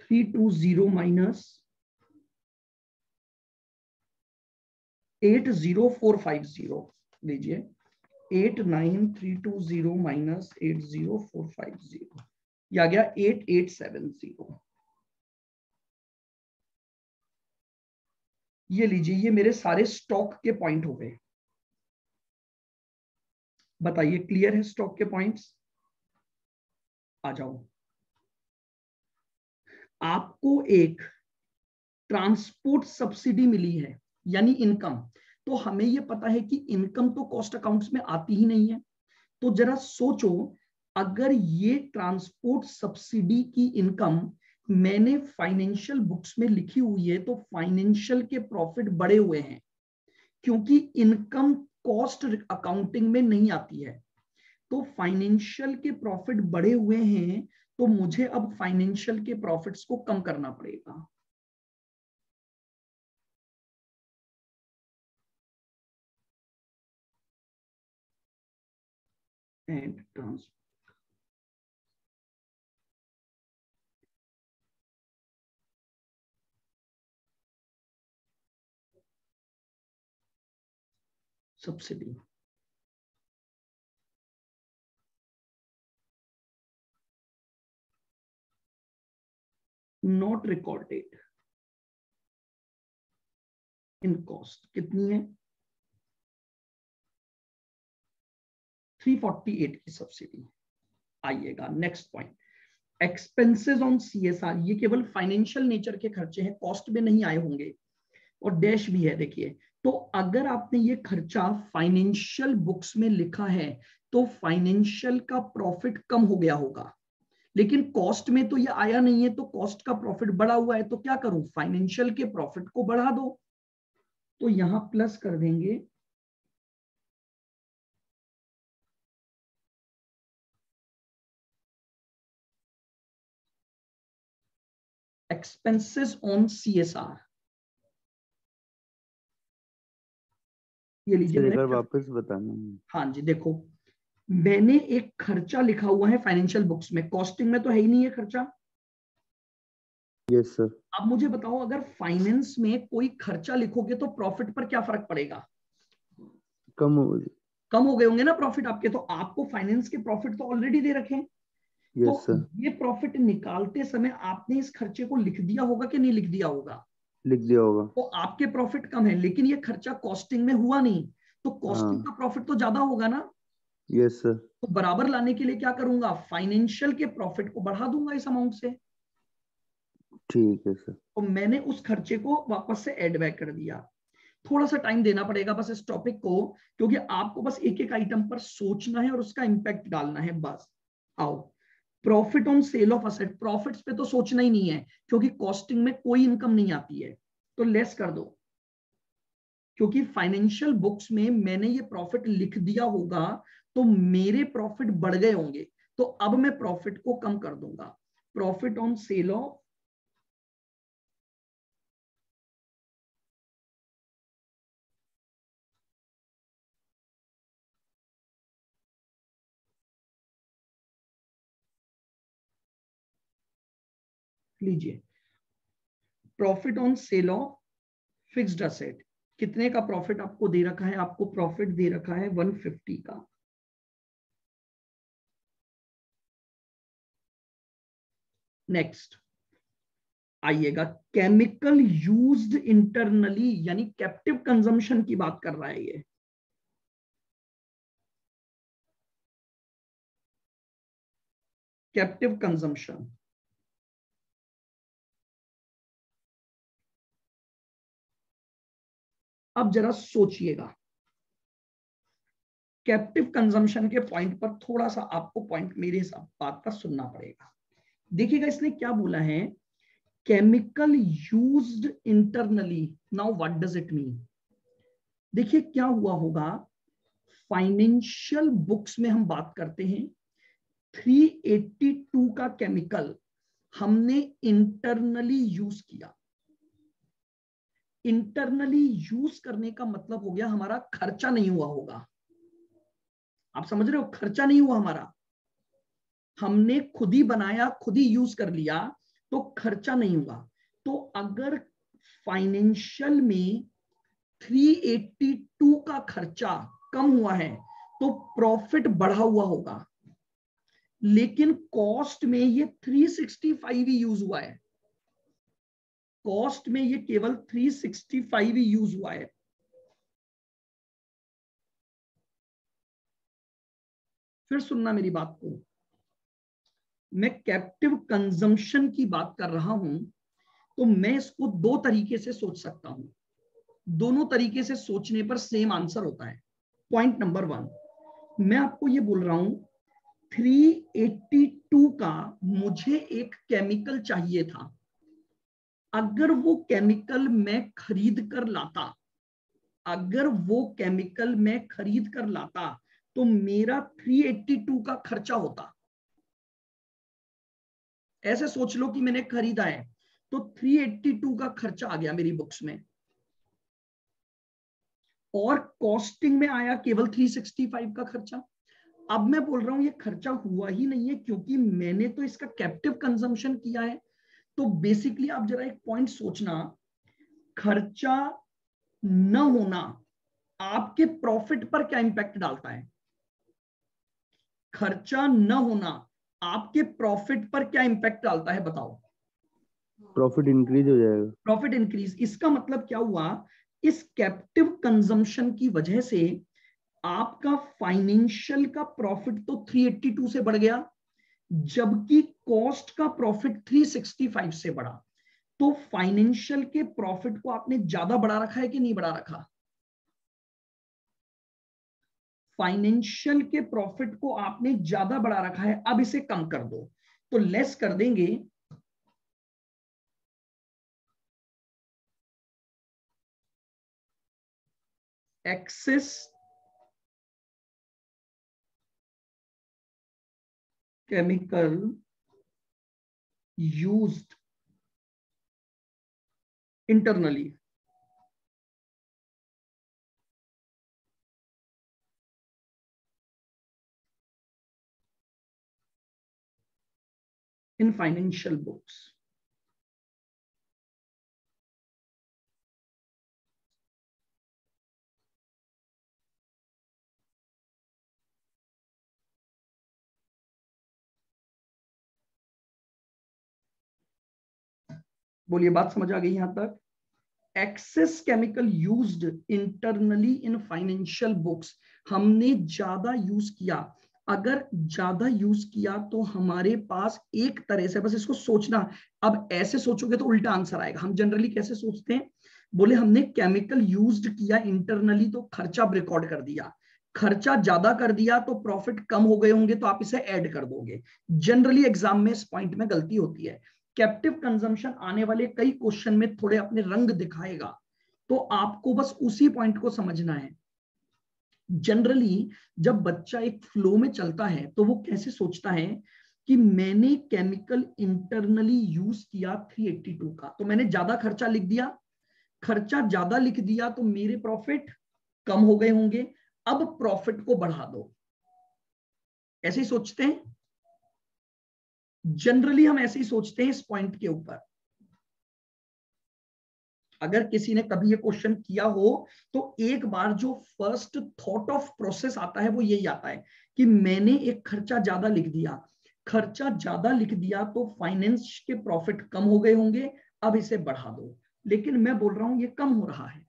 Speaker 1: three two zero minus eight zero four five zero लीजिए। Eight nine three two zero minus eight zero four five zero या गया एट एट सेवन ज़ीरो ये लीजिए, ये मेरे सारे स्टॉक के पॉइंट हो गए। बताइए क्लियर है स्टॉक के पॉइंट्स आ जाओ। आपको एक ट्रांसपोर्ट सब्सिडी मिली है, यानी इनकम तो हमें यह पता है कि इनकम तो कॉस्ट अकाउंट्स में आती ही नहीं है। तो जरा सोचो, अगर ये ट्रांसपोर्ट सब्सिडी की इनकम मैंने फाइनेंशियल बुक्स में लिखी हुई है तो फाइनेंशियल के प्रॉफिट बड़े हुए हैं, क्योंकि इनकम कॉस्ट अकाउंटिंग में नहीं आती है। तो फाइनेंशियल के प्रॉफिट बड़े हुए हैं तो मुझे अब फाइनेंशियल के प्रॉफिट्स को कम करना पड़ेगा। And transfer subsidy. Not recorded. In cost, कितनी है? 348 की सब्सिडी आइएगा next point expenses on CSR ये केवल फाइनेंशियल नेचर के खर्चे हैं कॉस्ट में नहीं आए होंगे। और डैश भी है, देखिए तो अगर आपने ये खर्चा फाइनेंशियल बुक्स में लिखा है तो फाइनेंशियल का प्रॉफिट कम हो गया होगा। लेकिन कॉस्ट में तो ये आया नहीं है तो कॉस्ट का प्रॉफिट बढ़ा हुआ है तो क्या करूँ? फाइनेंशियल के प्रॉफिट को बढ़ा दो। तो यहाँ प्लस कर देंगे। एक्सपेंसेस ऑन सीएसआर ये लीजिए
Speaker 3: वापस बताना
Speaker 1: हाँ। जी देखो मैंने एक खर्चा लिखा हुआ है फाइनेंशियल बुक्स में। कॉस्टिंग में तो है ही नहीं है खर्चा।
Speaker 3: यस सर
Speaker 1: अब मुझे बताओ अगर फाइनेंस में कोई खर्चा लिखोगे तो प्रॉफिट पर क्या फ़र्क पड़ेगा?
Speaker 3: कम हो गए
Speaker 1: कम हो गए होंगे ना प्रॉफिट आपके तो आपको फाइनेंस के प्रॉफिट तो ऑलरेडी दे रखे हैं।
Speaker 3: Yes,
Speaker 1: तो ये प्रॉफिट निकालते समय आपने इस खर्चे को लिख दिया होगा कि नहीं लिख दिया होगा?
Speaker 3: लिख दिया होगा।
Speaker 1: तो आपके प्रॉफिट कम है लेकिन ये खर्चा कॉस्टिंग में हुआ नहीं। तो कॉस्टिंग
Speaker 3: हाँ।
Speaker 1: का प्रॉफिट तो ज़्यादा होगा ना?
Speaker 3: यस सर
Speaker 1: तो बराबर लाने के लिए क्या करूँगा? फाइनेंशियल के प्रॉफिट को बढ़ा दूँगा इस अमाउंट से।
Speaker 3: ठीक है सर
Speaker 1: तो मैंने उस खर्चे को वापस से एड बैक कर दिया। थोड़ा सा टाइम देना पड़ेगा बस इस टॉपिक को क्योंकि आपको बस एक एक आइटम पर सोचना है और उसका इंपैक्ट डालना है बस। आओ। Profit on sale of asset profits पे तो सोचना ही नहीं है, क्योंकि कॉस्टिंग में कोई इनकम नहीं आती है। तो लेस कर दो। क्योंकि फाइनेंशियल बुक्स में मैंने ये प्रॉफिट लिख दिया होगा तो मेरे प्रॉफिट बढ़ गए होंगे। तो अब मैं प्रॉफिट को कम कर दूँगा। प्रॉफिट ऑन सेल ऑफ़ लीजिए। Profit on sale of fixed asset कितने का प्रॉफिट आपको दे रखा है? आपको प्रॉफिट दे रखा है 150 का। नेक्स्ट आइएगा। केमिकल यूज्ड इंटरनली यानी कैप्टिव कंजम्पशन की बात कर रहा है ये। कैप्टिव कंजम्पशन अब जरा सोचिएगा। कैप्टिव कंजम्पशन के पॉइंट पर थोड़ा सा आपको पॉइंट मेरे हिसाब बात का सुनना पड़ेगा। देखिएगा इसने क्या बोला है? Chemical used internally now what does it mean देखिए क्या हुआ होगा? फाइनेंशियल बुक्स में हम बात करते हैं। 382 का केमिकल हमने इंटरनली यूज़ किया। इंटरनली यूज़ करने का मतलब हो गया हमारा खर्चा नहीं हुआ होगा। आप समझ रहे हो? खर्चा नहीं हुआ हमारा। हमने खुद ही बनाया, खुद ही यूज़ कर लिया तो खर्चा नहीं हुआ। तो अगर फाइनेंशियल में 382 का खर्चा कम हुआ है तो प्रॉफिट बढ़ा हुआ होगा। लेकिन कॉस्ट में ये 365 ही यूज़ हुआ है। कॉस्ट में ये केवल 365 ही यूज़ हुआ है। फिर सुनना मेरी बात को। मैं कैप्टिव कंजम्पशन की बात कर रहा हूँ तो मैं इसको दो तरीके से सोच सकता हूँ। दोनों तरीके से सोचने पर सेम आंसर होता है। पॉइंट नंबर वन मैं आपको ये बोल रहा हूँ 382 का मुझे एक केमिकल चाहिए था। अगर वो केमिकल मैं खरीद कर लाता, अगर वो केमिकल मैं खरीद कर लाता तो मेरा 382 का खर्चा होता। ऐसे सोच लो कि मैंने खरीदा है तो 382 का खर्चा आ गया मेरी बुक्स में। और कॉस्टिंग में आया केवल 365 का खर्चा। अब मैं बोल रहा हूँ, ये खर्चा हुआ ही नहीं है, क्योंकि मैंने तो इसका कैप्टिव कंजम्पशन किया है। तो बेसिकली आप जरा एक पॉइंट सोचना खर्चा न होना आपके प्रॉफिट पर क्या इंपैक्ट डालता है? खर्चा न होना आपके प्रॉफिट पर क्या इंपैक्ट डालता है बताओ।
Speaker 3: प्रॉफिट इंक्रीज हो जाएगा।
Speaker 1: प्रॉफिट इंक्रीज इसका मतलब क्या हुआ? इस कैप्टिव कंजम्पशन की वजह से आपका फाइनेंशियल का प्रॉफिट तो 382 से बढ़ गया। जबकि कॉस्ट का प्रॉफिट 365 से बढ़ा तो फाइनेंशियल के प्रॉफिट को आपने ज़्यादा बढ़ा रखा है कि नहीं बढ़ा रखा? फाइनेंशियल के प्रॉफिट को आपने ज़्यादा बढ़ा रखा है, अब इसे कम कर दो तो लेस कर देंगे। Excess chemical used internally. in financial books. बोलिए, बात समझ आ गई यहाँ तक। Excess chemical used internally in financial books हमने ज़्यादा यूज़ किया। अगर ज़्यादा यूज़ किया तो हमारे पास एक तरह से, बस इसको सोचना। अब ऐसे सोचोगे तो उल्टा आंसर आएगा। हम जनरली कैसे सोचते हैं? बोले, हमने केमिकल यूज्ड किया इंटरनली तो खर्चा रिकॉर्ड कर दिया। खर्चा ज़्यादा कर दिया तो प्रॉफिट कम हो गए होंगे तो आप इसे ऐड कर दोगे। जनरली एग्ज़ाम में इस पॉइंट में गलती होती है। कैप्टिव कंजम्पशन आने वाले कई क्वेश्चन में थोड़े अपने रंग दिखाएगा। तो आपको बस उसी पॉइंट को समझना है। जनरली जब बच्चा एक फ्लो में चलता है तो वो कैसे सोचता है कि मैंने केमिकल इंटरनली यूज़ किया 382 का। तो मैंने ज़्यादा खर्चा लिख दिया। खर्चा ज़्यादा लिख दिया तो मेरे प्रॉफिट कम हो गए होंगे। अब प्रॉफिट को बढ़ा दो। ऐसे ही सोचते हैं। जनरली हम ऐसे ही सोचते हैं इस पॉइंट के ऊपर। अगर किसी ने कभी ये क्वेश्चन किया हो तो एक बार जो फ़र्स्ट थॉट ऑफ़ प्रोसेस आता है वो यही आता है कि मैंने एक खर्चा ज़्यादा लिख दिया। खर्चा ज़्यादा लिख दिया तो फाइनेंस के प्रॉफिट कम हो गए होंगे, अब इसे बढ़ा दो। लेकिन मैं बोल रहा हूँ, ये कम हो रहा है।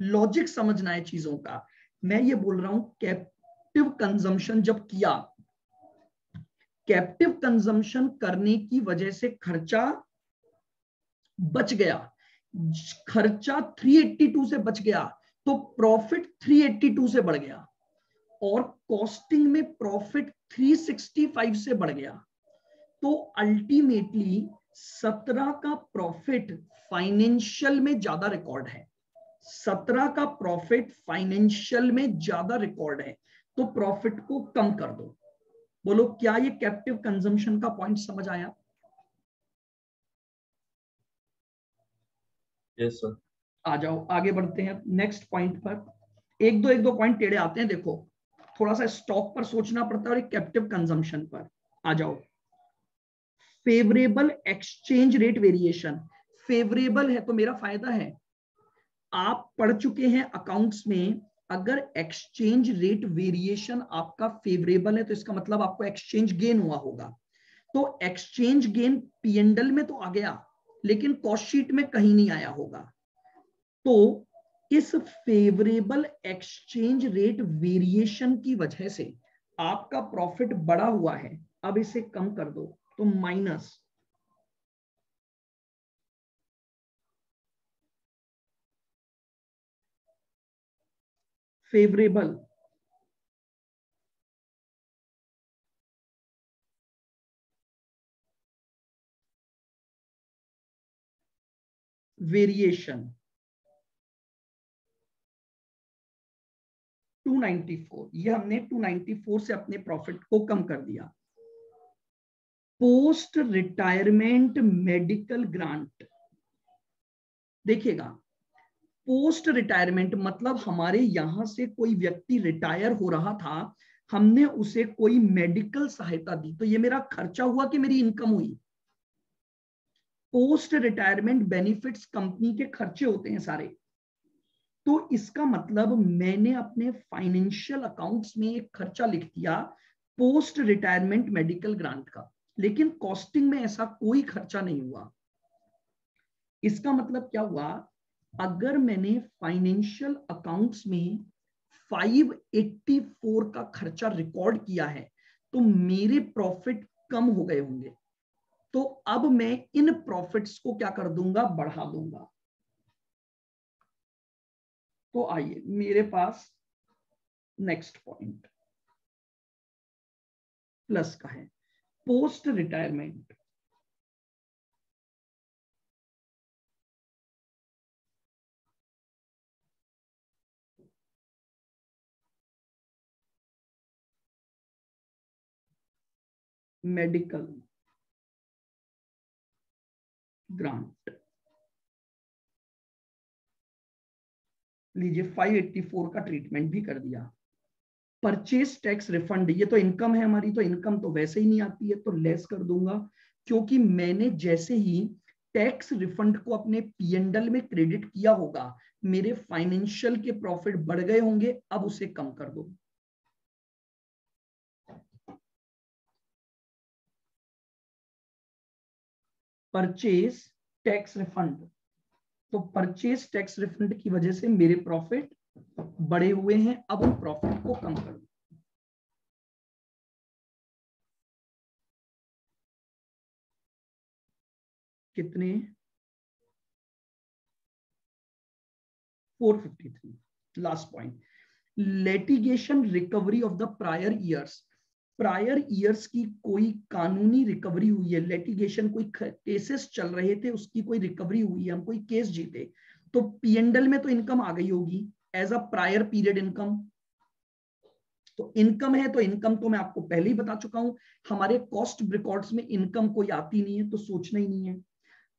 Speaker 1: लॉजिक समझना है चीज़ों का। मैं ये बोल रहा हूँ कैप्टिव कंजम्पशन जब किया कैप्टिव कंजम्पशन करने की वजह से खर्चा बच गया। खर्चा 382 से बच गया तो प्रॉफिट 382 से बढ़ गया और कॉस्टिंग में प्रॉफिट 365 से बढ़ गया। तो अल्टीमेटली 17 का प्रॉफिट फाइनेंशियल में ज़्यादा रिकॉर्ड है। 17 का प्रॉफिट फाइनेंशियल में ज़्यादा रिकॉर्ड है तो प्रॉफिट को कम कर दो। बोलो क्या ये कैप्टिव कंजम्पशन का पॉइंट समझ आया?
Speaker 4: सर
Speaker 1: आ जाओ आगे बढ़ते हैं नेक्स्ट पॉइंट पर। एक दो एक दो पॉइंट टेढ़े आते हैं देखो। थोड़ा सा स्टॉक पर सोचना पड़ता है और कैप्टिव कंजम्पशन पर। आ जाओ। Favourable exchange rate variation favourable है तो मेरा फ़ायदा है। आप पढ़ चुके हैं अकाउंट्स में अगर एक्सचेंज रेट वेरिएशन आपका फेवरेबल है तो इसका मतलब आपको एक्सचेंज गेन हुआ होगा। तो एक्सचेंज गेन पीएनडल में तो आ गया, लेकिन कॉस्ट शीट में कहीं नहीं आया होगा। तो इस फेवरेबल एक्सचेंज रेट वेरिएशन की वजह से आपका प्रॉफिट बड़ा हुआ है। अब इसे कम कर दो तो माइनस favorable. वेरिएशन 294 ये हमने 294 से अपने प्रॉफिट को कम कर दिया। पोस्ट रिटायरमेंट मेडिकल ग्रांट देखिएगा पोस्ट रिटायरमेंट मतलब हमारे यहाँ से कोई व्यक्ति रिटायर हो रहा था, हमने उसे कोई मेडिकल सहायता दी। तो ये मेरा खर्चा हुआ कि मेरी इनकम हुई? पोस्ट रिटायरमेंट बेनिफिट्स कंपनी के खर्चे होते हैं सारे। तो इसका मतलब मैंने अपने फाइनेंशियल अकाउंट्स में एक खर्चा लिख दिया पोस्ट रिटायरमेंट मेडिकल ग्रांट का। लेकिन कॉस्टिंग में ऐसा कोई खर्चा नहीं हुआ। इसका मतलब क्या हुआ? अगर मैंने फाइनेंशियल अकाउंट्स में 584 का खर्चा रिकॉर्ड किया है तो मेरे प्रॉफिट कम हो गए होंगे। तो अब मैं इन प्रॉफिट्स को क्या कर दूँगा? बढ़ा दूँगा। तो आइए, मेरे पास नेक्स्ट पॉइंट प्लस का है। पोस्ट रिटायरमेंट मेडिकल ग्रांट लीजिए 584 का ट्रीटमेंट भी कर दिया। परचेज टैक्स रिफंड ये तो इनकम है हमारी तो इनकम तो वैसे ही नहीं आती है तो लेस कर दूँगा। क्योंकि मैंने जैसे ही टैक्स रिफंड को अपने पीएनडल में क्रेडिट किया होगा, मेरे फाइनेंशियल के प्रॉफिट बढ़ गए होंगे, अब उसे कम कर दो। परचेज टैक्स रिफंड तो परचेज टैक्स रिफंड की वजह से मेरे प्रॉफिट बड़े हुए हैं, अब उन प्रॉफिट को कम कर। कितने? 453 last point litigation recovery of the prior years prior years की कोई कानूनी रिकवरी हुई है? लेटिगेशन कोई केसेस चल रहे थे, उसकी कोई रिकवरी हुई है? हम कोई केस जीते। तो पीएनडल में तो इनकम आ गई होगी as a prior period income तो इनकम है तो इनकम तो मैं आपको पहले ही बता चुका हूँ। हमारे कॉस्ट रिकॉर्ड्स में इनकम कोई आती नहीं है तो सोचना ही नहीं है।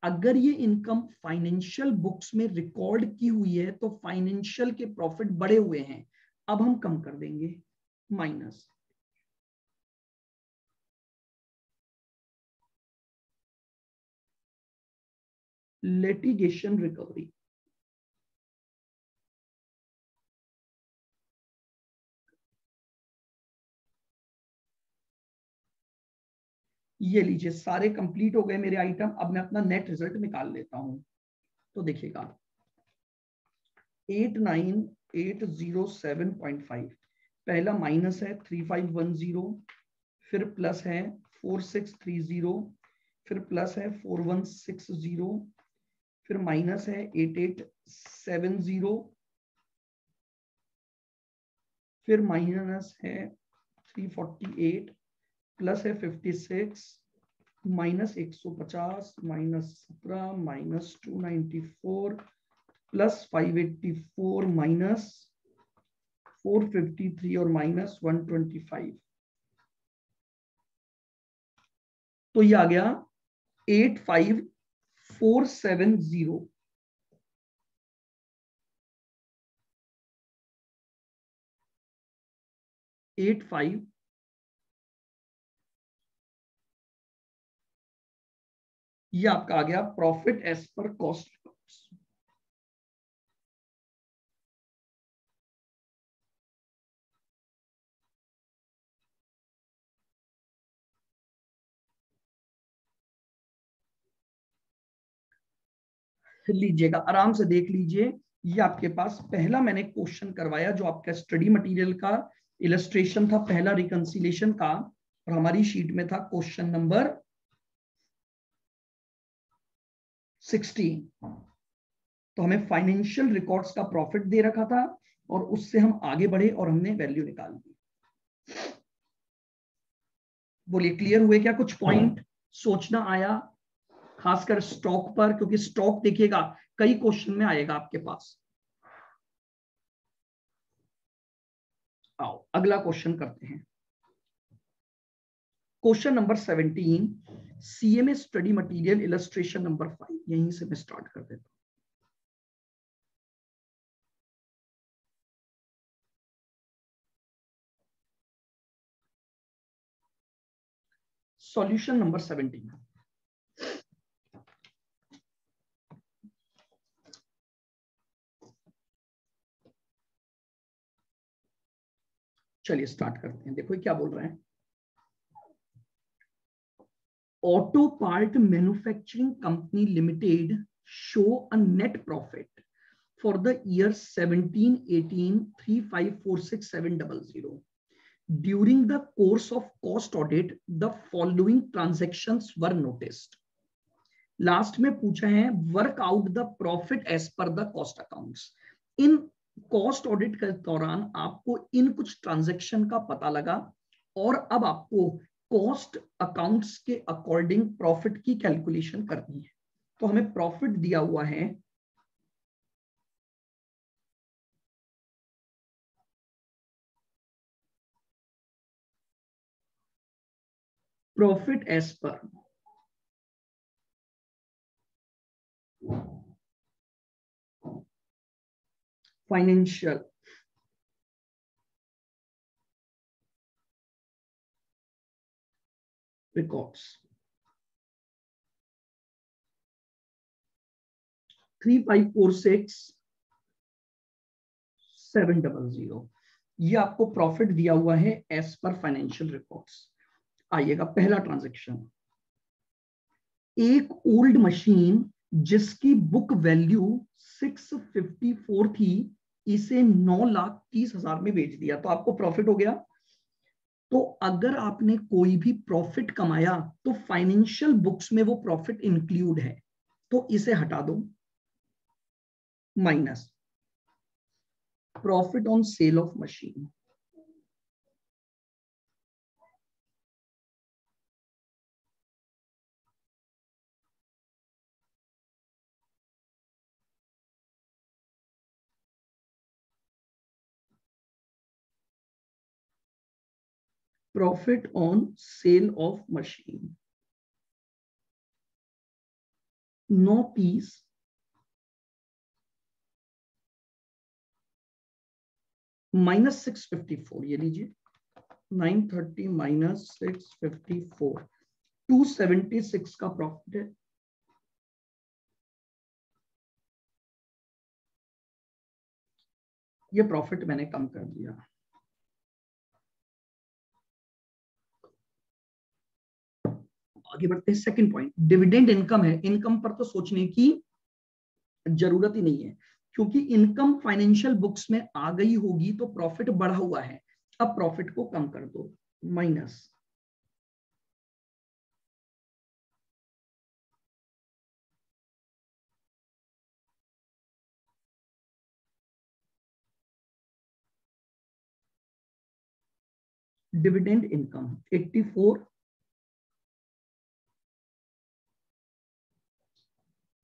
Speaker 1: अगर ये इनकम फाइनेंशियल बुक्स में रिकॉर्ड की हुई है तो फाइनेंशियल के प्रॉफिट बड़े हुए हैं। अब हम कम कर देंगे माइनस litigation recovery. ये लीजिए, सारे कंप्लीट हो गए मेरे आइटम अब मैं अपना नेट रिज़ल्ट निकाल लेता हूँ तो देखिएगा eight nine eight zero seven point five पहला माइनस है थ्री फाइव वन ज़ीरो फिर प्लस है फोर सिक्स थ्री ज़ीरो फिर प्लस है फोर वन सिक्स ज़ीरो फिर माइनस है एट एट सेवन ज़ीरो फिर माइनस है थ्री फोर्टी एट प्लस है फिफ्टी सिक्स माइनस एक सौ पचास माइनस सत्रह minus two ninety four plus five eighty four minus four fifty three और माइनस वन ट्वेंटी फाइव तो ये आ गया eight five four seven zero eight five ये आपका आ गया प्रॉफिट एज पर कॉस्ट लीजिएगा आराम से देख लीजिए। ये आपके पास पहला मैंने क्वेश्चन करवाया जो आपका स्टडी मटेरियल का इलस्ट्रेशन था पहला रिकंसिलेशन का और हमारी शीट में था क्वेश्चन नंबर सिक्सटीन तो हमें फाइनेंशियल रिकॉर्ड्स का प्रॉफिट दे रखा था और उससे हम आगे बढ़े और हमने वैल्यू निकाल दी। बोलिए क्लियर हुए क्या कुछ पॉइंट सोचना आया खासकर स्टॉक पर, क्योंकि स्टॉक देखिएगा, कई क्वेश्चन में आएगा आपके पास। आओ, अगला क्वेश्चन करते हैं। Question number seventeen CMA study material illustration number five यहीं से मैं स्टार्ट कर देता हूँ। सॉल्यूशन नंबर सेवनटीन चलिए स्टार्ट करते हैं देखो क्या बोल रहे हैं auto part manufacturing company limited show a net profit for the year 17, 18, 3, 5, 4, 6, 7, double zero. During the course of cost audit, the following transactions were noticed. Last में पूछा है work out the profit as per the cost accounts in cost audit के दौरान आपको इन कुछ transaction का पता लगा और अब आपको कॉस्ट अकाउंट्स के अकॉर्डिंग प्रॉफिट की कैलकुलेशन करनी है। तो हमें प्रॉफिट दिया हुआ है। Profit as per financial. Records. Three five four six seven double zero ये आपको प्रॉफिट दिया हुआ है एज पर फाइनेंशियल रिकॉर्ड्स आइएगा पहला ट्रांजेक्शन एक ओल्ड मशीन जिसकी बुक वैल्यू 654 थी इसे नौ लाख तीस हज़ार में बेच दिया तो आपको प्रॉफिट हो गया। तो अगर आपने कोई भी प्रॉफिट कमाया तो फाइनेंशियल बुक्स में वो प्रॉफिट इंक्लूड है तो इसे हटा दो। Minus profit on sale of machine profit on sale of machine. No piece. Minus six fifty four ये लीजिए। Nine thirty minus six fifty four two seventy six का प्रॉफिट है। ये प्रॉफिट मैंने कम कर दिया। आगे बढ़ते हैं। सेकंड पॉइंट डिविडेंड इनकम है। इनकम पर तो सोचने की ज़रूरत ही नहीं है, क्योंकि इनकम फाइनेंशियल बुक्स में आ गई होगी तो प्रॉफिट बढ़ा हुआ है। अब प्रॉफिट को कम कर दो minus dividend income 84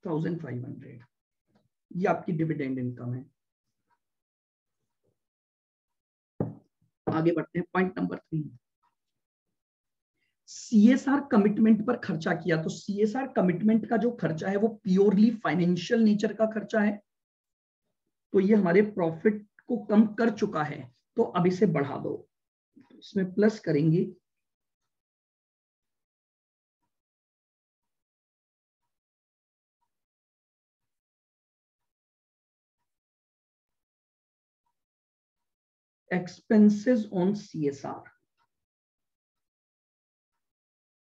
Speaker 1: thousand five hundred ये आपकी डिविडेंड इनकम है। आगे बढ़ते हैं point number three CSR commitment पर खर्चा किया तो सीएसआर कमिटमेंट का जो खर्चा है, वो प्योरली फाइनेंशियल नेचर का खर्चा है। तो ये हमारे प्रॉफिट को कम कर चुका है तो अब इसे बढ़ा दो। इसमें प्लस करेंगे। एक्सपेंसेस ऑन सीएसआर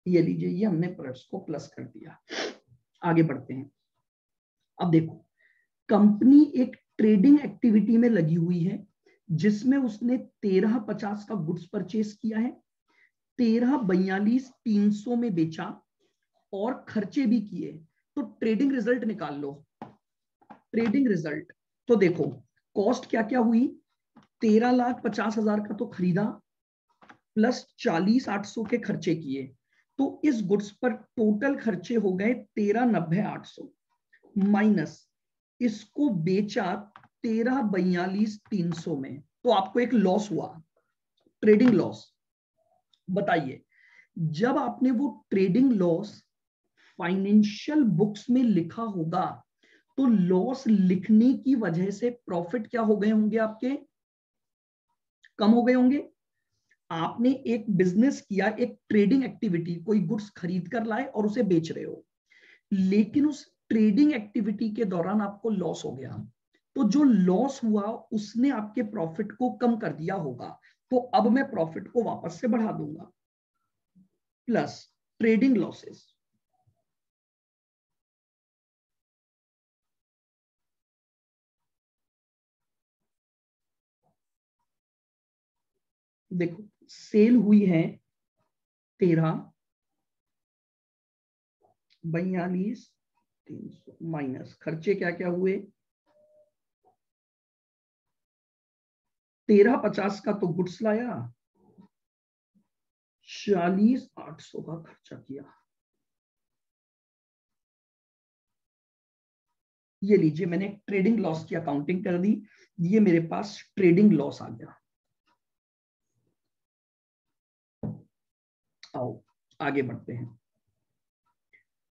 Speaker 1: ये लीजिए, ये हमने प्लस को प्लस कर दिया। आगे बढ़ते हैं। अब देखो कंपनी एक ट्रेडिंग एक्टिविटी में लगी हुई है, जिसमें उसने तेरह पचास का गुड्स परचेस किया है, तेरह बयालीस तीन सौ में बेचा और खर्चे भी किए। तो ट्रेडिंग रिज़ल्ट निकाल लो। ट्रेडिंग रिज़ल्ट तो देखो कॉस्ट क्या क्या हुई? तेरह लाख पचास हज़ार का तो खरीदा प्लस चालीस आठ सौ के खर्चे किए। तो इस गुड्स पर टोटल खर्चे हो गए तेरह नब्बे आठ सौ। माइनस इसको बेचा तेरह बयालीस तीन सौ में। तो आपको एक लॉस हुआ ट्रेडिंग लॉस बताइए, जब आपने वो ट्रेडिंग लॉस फाइनेंशियल बुक्स में लिखा होगा तो लॉस लिखने की वजह से प्रॉफिट क्या हो गए होंगे आपके? कम हो गए होंगे। आपने एक बिज़नेस किया, एक ट्रेडिंग एक्टिविटी कोई गुड्स खरीद कर लाए और उसे बेच रहे हो। लेकिन उस ट्रेडिंग एक्टिविटी के दौरान आपको लॉस हो गया। तो जो लॉस हुआ, उसने आपके प्रॉफिट को कम कर दिया होगा। तो अब मैं प्रॉफिट को वापस से बढ़ा दूँगा। प्लस ट्रेडिंग लॉसेस देखो सेल हुई है तेरह, बयालीस, तीन सौ माइनस खर्चे क्या क्या हुए? तेरह पचास का तो गुड्स लाया, चालीस, आठ सौ का खर्चा किया। ये लीजिए, मैंने ट्रेडिंग लॉस की अकाउंटिंग कर दी, ये मेरे पास ट्रेडिंग लॉस आ गया। आओ आगे बढ़ते हैं।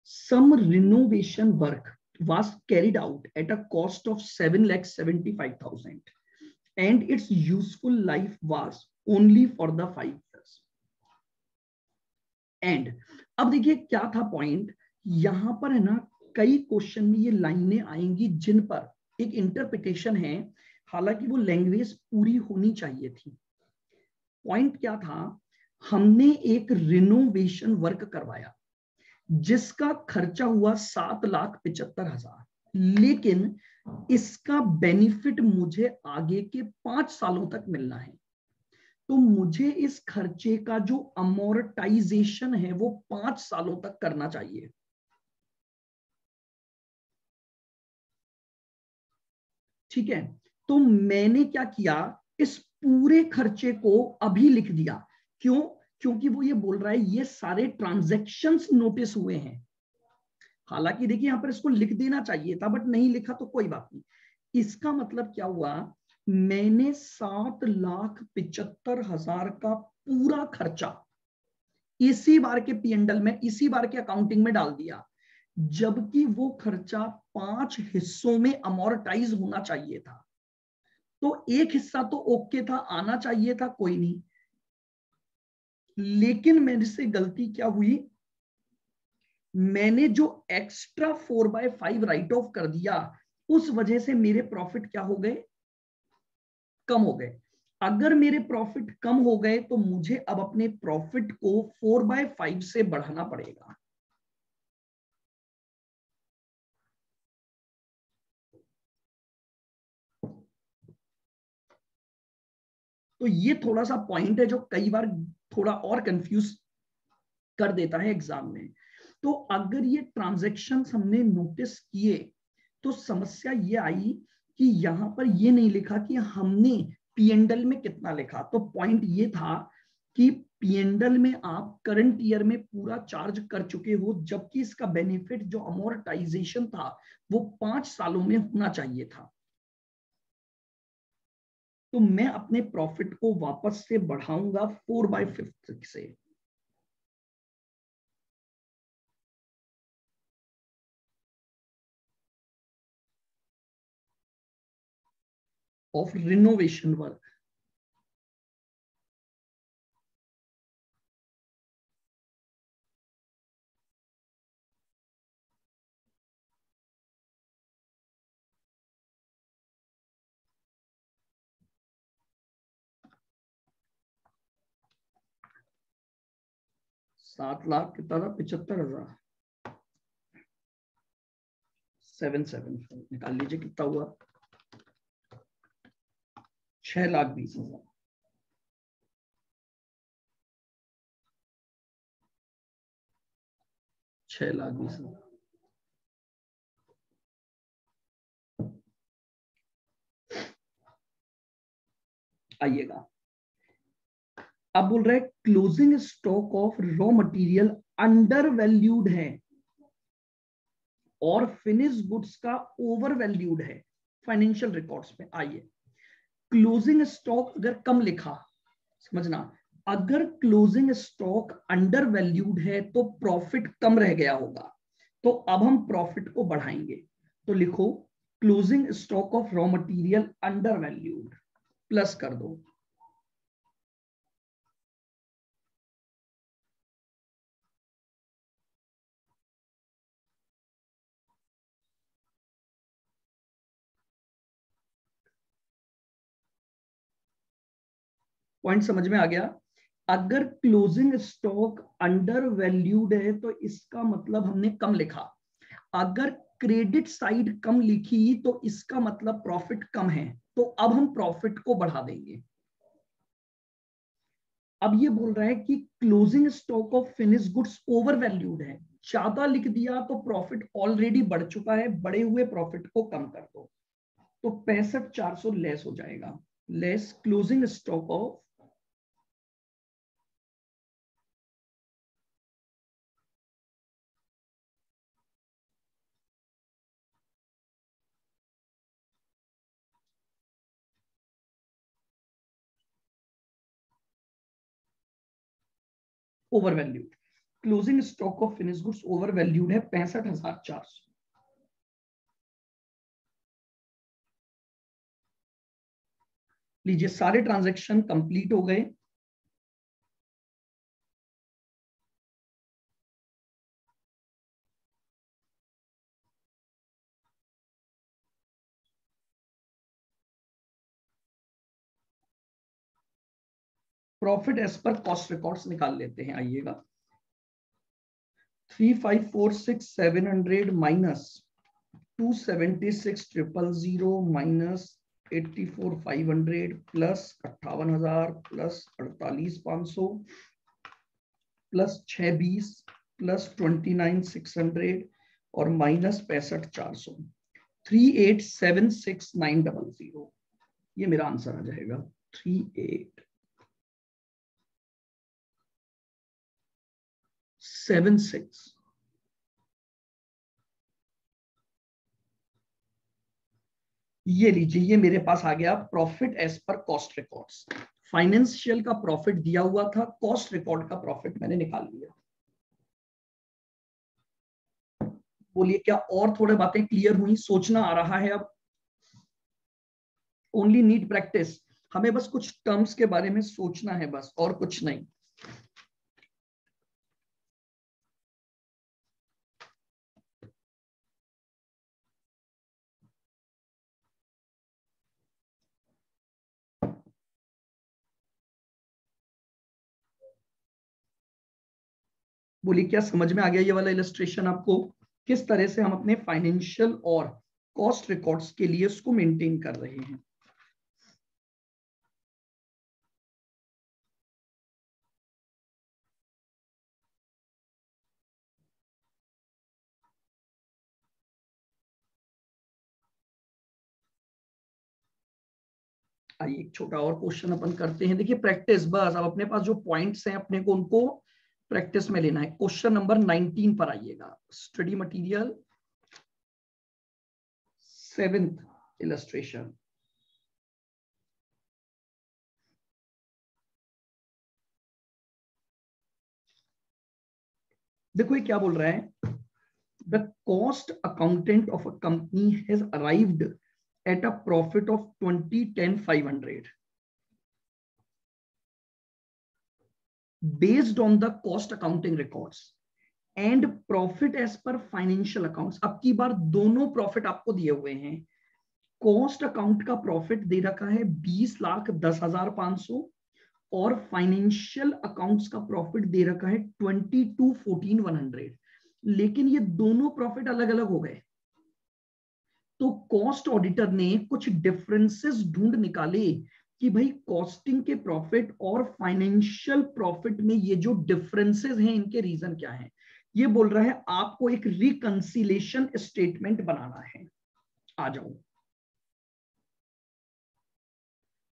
Speaker 1: Some renovation work was carried out at a cost of 7 lakh 75,000 and its useful life was only for the five years. And अब देखिए क्या था पॉइंट यहाँ पर है ना कई क्वेश्चन में ये लाइनें आएँगी जिन पर एक इंटरप्रिटेशन है हालाँकि वो लैंग्वेज पूरी होनी चाहिए थी। पॉइंट क्या था? हमने एक रिनोवेशन वर्क करवाया, जिसका खर्चा हुआ सात लाख पिचहत्तर हज़ार। लेकिन इसका बेनिफिट मुझे आगे के पाँच सालों तक मिलना है। तो मुझे इस खर्चे का जो अमोरटाइजेशन है, वो पाँच सालों तक करना चाहिए। ठीक है? तो मैंने क्या किया? इस पूरे खर्चे को अभी लिख दिया। क्यों? क्योंकि वो ये बोल रहा है, ये सारे ट्रांजेक्शन नोटिस हुए हैं। हालाँकि देखिए, यहाँ पर इसको लिख देना चाहिए था बट नहीं लिखा तो कोई बात नहीं। इसका मतलब क्या हुआ? मैंने सात लाख पिचहत्तर हज़ार का पूरा खर्चा इसी बार के पीएनडल में, इसी बार के अकाउंटिंग में डाल दिया, जबकि वो खर्चा पाँच हिस्सों में अमोरटाइज होना चाहिए था। तो एक हिस्सा तो ओके था, आना चाहिए था, कोई नहीं। लेकिन मेरे से गलती क्या हुई? मैंने जो extra four by five write off कर दिया, उस वजह से मेरे प्रॉफिट क्या हो गए? कम हो गए। अगर मेरे प्रॉफिट कम हो गए तो मुझे अब अपने प्रॉफिट को फोर बाय फाइव से बढ़ाना पड़ेगा। तो ये थोड़ा सा पॉइंट है जो कई बार थोड़ा और कंफ्यूज कर देता है एग्ज़ाम में। तो अगर ये ट्रांजेक्शन हमने नोटिस किए तो समस्या ये आई कि यहाँ पर ये नहीं लिखा कि हमने पीएनडल में कितना लिखा। तो पॉइंट ये था कि पीएनडल में आप करंट ईयर में पूरा चार्ज कर चुके हो, जबकि इसका बेनिफिट जो अमोरटाइजेशन था, वो पाँच सालों में होना चाहिए था। तो मैं अपने प्रॉफिट को वापस से बढ़ाऊँगा फोर बाय फिफ्थ से ऑफ़ रिनोवेशन work. सात लाख कितना था पिछहत्तर हज़ार। सेवन सेवन निकाल लीजिए कितना हुआ? छह लाख बीस हज़ार। छह लाख बीस हज़ार। आइएगा। अब बोल रहे closing stock of raw material undervalued है। और फिनिश गुड्स का ओवर वैल्यूड है फाइनेंशियल रिकॉर्ड्स में आइए। क्लोजिंग स्टॉक अगर कम लिखा, समझना, अगर क्लोजिंग स्टॉक अंडर वैल्यूड है तो प्रॉफिट कम रह गया होगा। तो अब हम प्रॉफिट को बढ़ाएँगे। तो लिखो closing stock of raw material undervalued plus कर दो। पॉइंट समझ में आ गया? अगर क्लोजिंग स्टॉक अंडर वैल्यूड है तो इसका मतलब हमने कम लिखा। अगर क्रेडिट साइड कम लिखी तो इसका मतलब प्रॉफिट कम है। तो अब हम प्रॉफिट को बढ़ा देंगे। अब ये बोल रहा है कि closing stock of finish goods over valued है। ज़्यादा लिख दिया तो प्रॉफिट ऑलरेडी बढ़ चुका है। बढ़े हुए प्रॉफिट को कम कर दो। तो पैंसठ चार सौ लेस हो जाएगा। Less closing stock of over valued closing stock of finish goods over valued है पैंसठ हज़ार चार सौ। लीजिए, सारे ट्रांजेक्शन कंप्लीट हो गए। Profit as per cost records निकाल लेते हैं, आइएगा। Three five four six seven hundred minus two seventy six triple zero minus eighty four five hundred plus अट्ठावन हज़ार प्लस अड़तालीस पाँच सौ प्लस छह बीस plus twenty nine six hundred और माइनस पैंसठ चार सौ। Three eight seven six nine double zero ये मेरा आंसर आ जाएगा। थ्री एट सेवन सिक्स ये लीजिए, ये मेरे पास आ गया profit as per cost records financial का प्रॉफिट दिया हुआ था कॉस्ट रिकॉर्ड का प्रॉफिट मैंने निकाल लिया। बोलिए, क्या और थोड़े बातें क्लियर हुई? सोचना आ रहा है अब। ओनली नीड प्रैक्टिस हमें बस कुछ टर्म्स के बारे में सोचना है बस, और कुछ नहीं। बोलिए क्या समझ में आ गया ये वाला इलस्ट्रेशन आपको? किस तरह से हम अपने फाइनेंशियल और कॉस्ट रिकॉर्ड्स के लिए उसको मेंटेन कर रहे हैं? आइए एक छोटा और क्वेश्चन अपन करते हैं। देखिए प्रैक्टिस बस। अब अपने पास जो पॉइंट्स हैं, अपने को उनको प्रैक्टिस में लेना है। क्वेश्चन नंबर 19 पर आइएगा। स्टडी मटेरियल सेवेंथ इलस्ट्रेशन देखो ये क्या बोल रहा है? The cost accountant of a company has arrived at a profit of twenty ten five hundred based on the cost accounting records and profit as per financial accounts. अब की बार दोनों प्रॉफिट आपको दिए हुए हैं। कॉस्ट अकाउंट का profit दे रखा है बीस लाख दस हज़ार पाँच सौ और फाइनेंशियल अकाउंट्स का प्रॉफिट दे रखा है twenty two fourteen one hundred लेकिन ये दोनों प्रॉफिट अलग अलग हो गए। तो कॉस्ट ऑडिटर ने कुछ डिफरेंसेस ढूंढ निकाले कि भाई कॉस्टिंग के प्रॉफिट और फाइनेंशियल प्रॉफिट में ये जो डिफरेंसेस हैं, इनके रीजन क्या हैं? ये बोल रहा है, आपको एक रिकंसिलेशन स्टेटमेंट बनाना है। आ जाओ।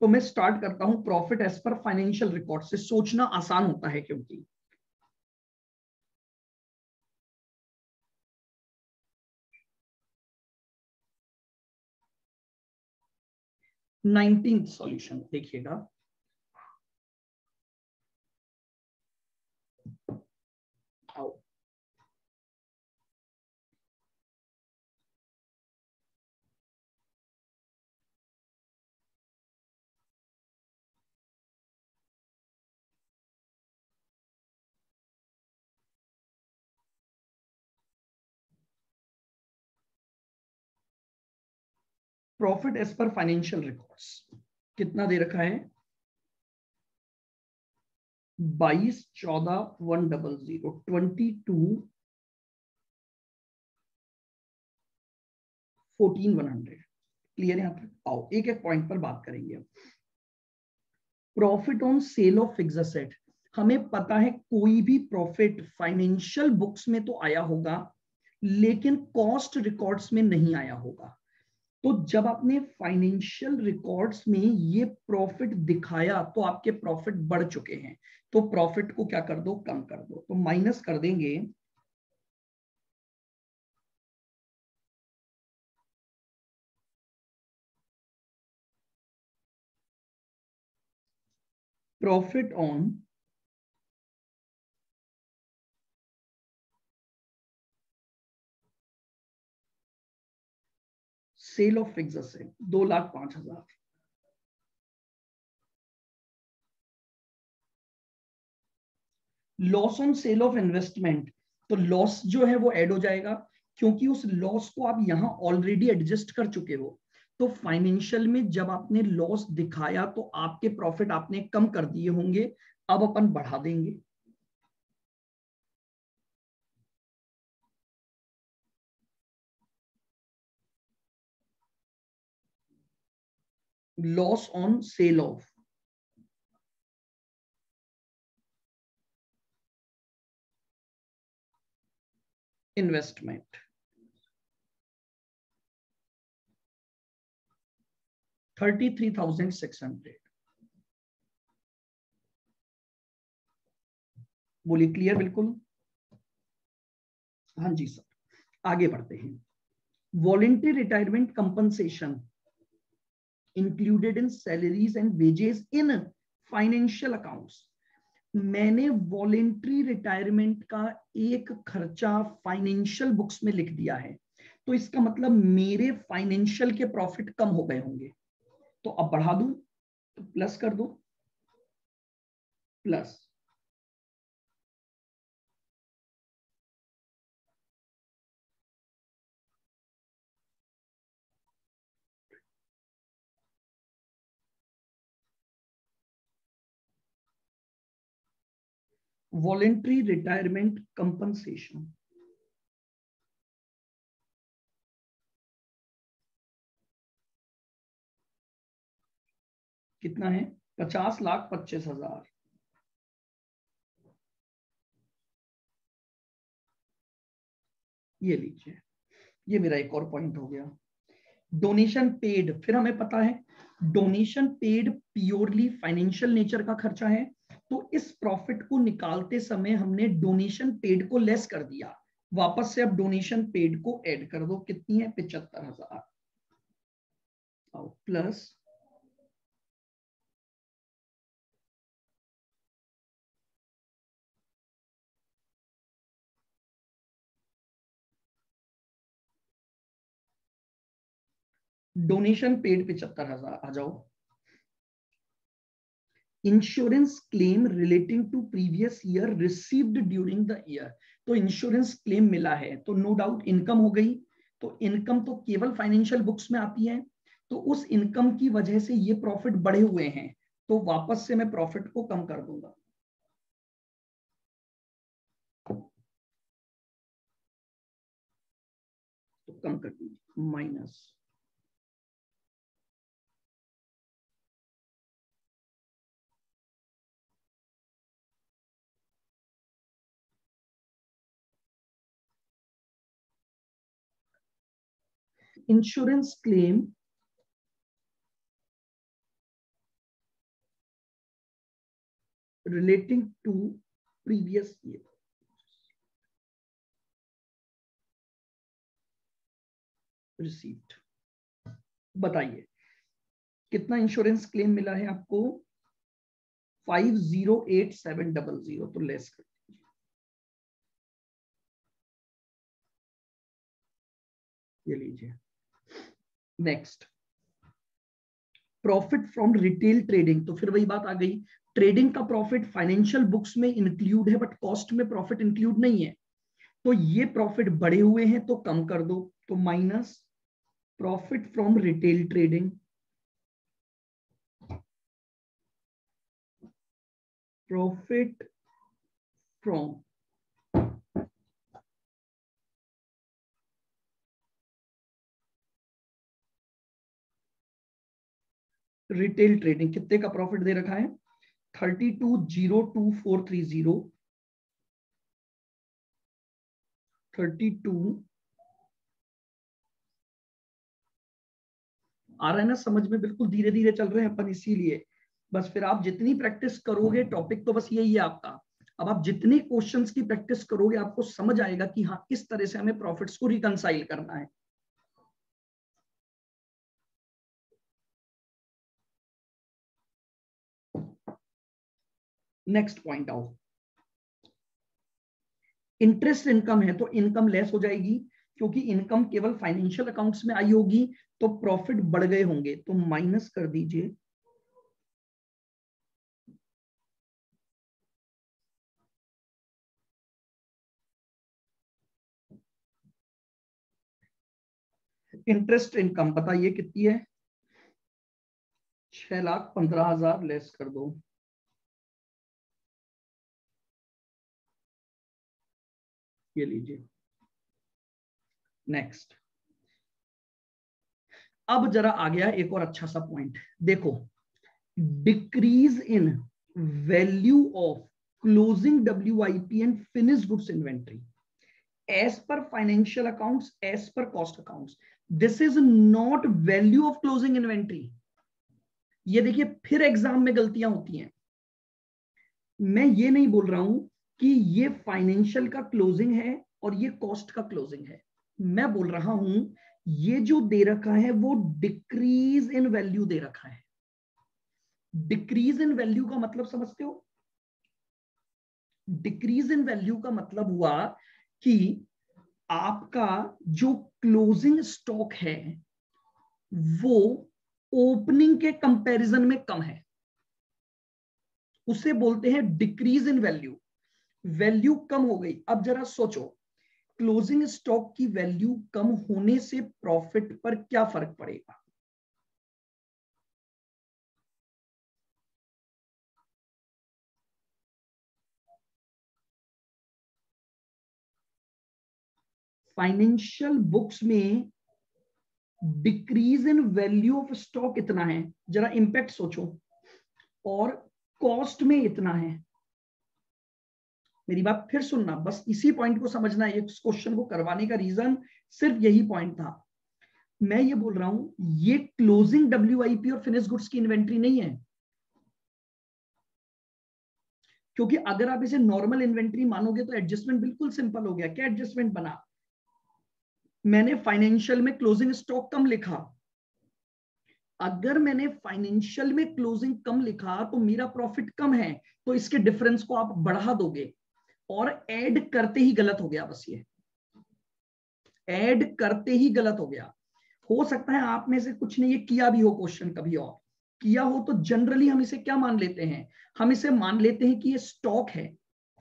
Speaker 1: तो मैं स्टार्ट करता हूँ profit as per financial record से। सोचना आसान होता है क्योंकि नाइनटीन सॉल्यूशन देखिएगा। Profit as per financial records. कितना दे रखा है? बाईस, चौदह, one double zero, twenty two, fourteen, one hundred. Clear यहाँ तक आओ, एक एक पॉइंट पर बात करेंगे profit on sale of fix asset हमें पता है कोई भी प्रॉफिट फाइनेंशियल बुक्स में तो आया होगा, लेकिन कॉस्ट रिकॉर्ड्स में नहीं आया होगा। तो जब आपने फाइनेंशियल रिकॉर्ड्स में ये प्रॉफिट दिखाया तो आपके प्रॉफिट बढ़ चुके हैं। तो प्रॉफिट को क्या कर दो? कम कर दो। तो माइनस कर देंगे। Profit on sale of fix asset दो लाख पाँच हज़ार। Loss on sale of investment तो लॉस जो है वो ऐड हो जाएगा, क्योंकि उस लॉस को आप यहाँ ऑलरेडी एडजस्ट कर चुके हो। तो फाइनेंशियल में जब आपने लॉस दिखाया तो आपके प्रॉफिट आपने कम कर दिए होंगे, अब अपन बढ़ा देंगे। loss on sale of. Investment. 33600 बोलिए क्लियर बिल्कुल? हाँ जी सर। आगे बढ़ते हैं। Voluntary retirement compensation included in salaries and wages in financial accounts. मैंने वॉलेंट्री रिटायरमेंट का एक खर्चा फाइनेंशियल बुक्स में लिख दिया है। तो इसका मतलब मेरे फाइनेंशियल के प्रॉफिट कम हो गए होंगे। तो अब बढ़ा दू तो प्लस कर दो। Plus voluntary retirement compensation. कितना है? पचास लाख पच्चीस हज़ार। ये लीजिए। ये मेरा एक और पॉइंट हो गया। डोनेशन पेड फिर हमें पता है donation paid purely financial nature का खर्चा है। तो इस प्रॉफिट को निकालते समय हमने डोनेशन पेड को लेस कर दिया। वापस से अब डोनेशन पेड को ऐड कर दो। कितनी है? पिचहत्तर हज़ार। प्लस डोनेशन पेड पिचहत्तर हज़ार, आ जाओ। Insurance claim relating to previous year received during the year तो इंश्योरेंस क्लेम मिला है तो नो डाउट इनकम हो गई। तो इनकम तो केवल फाइनेंशियल बुक्स में आती है। तो उस इनकम की वजह से ये प्रॉफिट बढ़े हुए हैं। तो वापस से मैं प्रॉफिट को कम कर दूँगा। तो कम कर दीजिए minus insurance claim relating to previous year. Received बताइए। कितना इंश्योरेंस क्लेम मिला है आपको? Five zero eight seven double zero तो लेस कर दीजिए। ये लीजिए। Next profit from retail trading तो फिर वही बात आ गई। ट्रेडिंग का प्रॉफिट फाइनेंशियल बुक्स में इंक्लूड है बट कॉस्ट में प्रॉफिट इंक्लूड नहीं है। तो ये प्रॉफिट बढ़े हुए हैं तो कम कर दो। तो minus profit from retail trading profit from retail trading कितने का प्रॉफिट दे रखा है? Thirty two zero two four three zero thirty two आ रहा है ना, समझ में बिल्कुल धीरे धीरे चल रहे हैं अपन, इसीलिए। बस फिर आप जितनी प्रैक्टिस करोगे टॉपिक तो बस यही है आपका। अब आप जितने क्वेश्चंस की प्रैक्टिस करोगे, आपको समझ आएगा कि हाँ किस तरह से हमें प्रॉफिट्स को रिकनसाइल करना है। नेक्स्ट पॉइंट आओ। इंटरेस्ट इनकम है तो इनकम लेस हो जाएगी, क्योंकि इनकम केवल फाइनेंशियल अकाउंट्स में आई होगी तो प्रॉफिट बढ़ गए होंगे तो माइनस कर दीजिए। इंटरेस्ट इनकम बताइए कितनी है? छह लाख पंद्रह हज़ार लेस कर दो। ये लीजिए। नेक्स्ट अब जरा आ गया एक और अच्छा सा पॉइंट देखो decrease in value of closing W I P and finish goods inventory as per financial accounts as per cost accounts this is not value of closing inventory ये देखिए, फिर एग्ज़ाम में गलतियाँ होती हैं। मैं ये नहीं बोल रहा हूँ कि ये फाइनेंशियल का क्लोजिंग है और ये कॉस्ट का क्लोजिंग है। मैं बोल रहा हूँ, ये जो दे रखा है, वो डिक्रीज इन वैल्यू दे रखा है। डिक्रीज इन वैल्यू का मतलब समझते हो? डिक्रीज इन वैल्यू का मतलब हुआ कि आपका जो क्लोजिंग स्टॉक है, वो ओपनिंग के कंपैरिजन में कम है। उसे बोलते हैं डिक्रीज इन वैल्यू वैल्यू कम हो गई। अब जरा सोचो, क्लोजिंग स्टॉक की वैल्यू कम होने से प्रॉफिट पर क्या फ़र्क पड़ेगा? फाइनेंशियल बुक्स में decrease in value of stock इतना है। जरा इंपैक्ट सोचो। और कॉस्ट में इतना है। मेरी बात फिर सुनना। बस इसी पॉइंट को समझना है, इस क्वेश्चन को करवाने का रीजन सिर्फ़ यही पॉइंट था। मैं ये बोल रहा हूँ, ये क्लोजिंग डब्ल्यू और फिनिश गुड्स की इन्वेंट्री नहीं है। क्योंकि अगर आप इसे नॉर्मल इन्वेंट्री मानोगे तो एडजस्टमेंट बिल्कुल सिंपल हो गया। क्या एडजस्टमेंट बना? मैंने फाइनेंशियल में क्लोजिंग स्टॉक कम लिखा। अगर मैंने फाइनेंशियल में क्लोजिंग कम लिखा तो मेरा प्रॉफिट कम है तो इसके डिफरेंस को आप बढ़ा दोगे। और ऐड करते ही गलत हो गया, बस ये। ऐड करते ही गलत हो गया। हो सकता है आप में से कुछ ने ये किया भी हो क्वेश्चन कभी और। किया हो तो जनरली हम इसे क्या मान लेते हैं? हम इसे मान लेते हैं कि ये स्टॉक है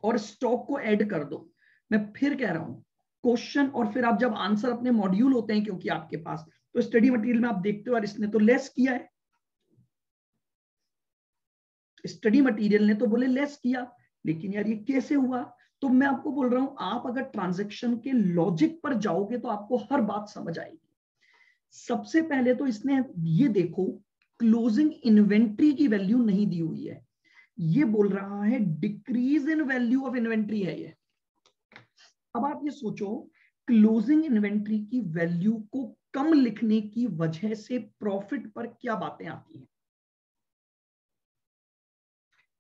Speaker 1: और स्टॉक को ऐड कर दो। मैं फिर कह रहा हूँ, क्वेश्चन और फिर आप जब आंसर अपने मॉड्यूल होते हैं क्योंकि आपके पास तो स्टडी मटेरियल में आप देखते हो और इसने तो लेस किया है। स्टडी मटेरियल ने तो बोले लेस किया, लेकिन यार ये कैसे हुआ? तो मैं आपको बोल रहा हूँ आप अगर ट्रांजेक्शन के लॉजिक पर जाओगे तो आपको हर बात समझ आएगी। सबसे पहले तो इसने ये देखो क्लोजिंग इन्वेंट्री की वैल्यू नहीं दी हुई है। ये बोल रहा है decrease in value of inventory है ये। अब आप ये सोचो क्लोजिंग इन्वेंट्री की वैल्यू को कम लिखने की वजह से प्रॉफिट पर क्या बातें आती हैं?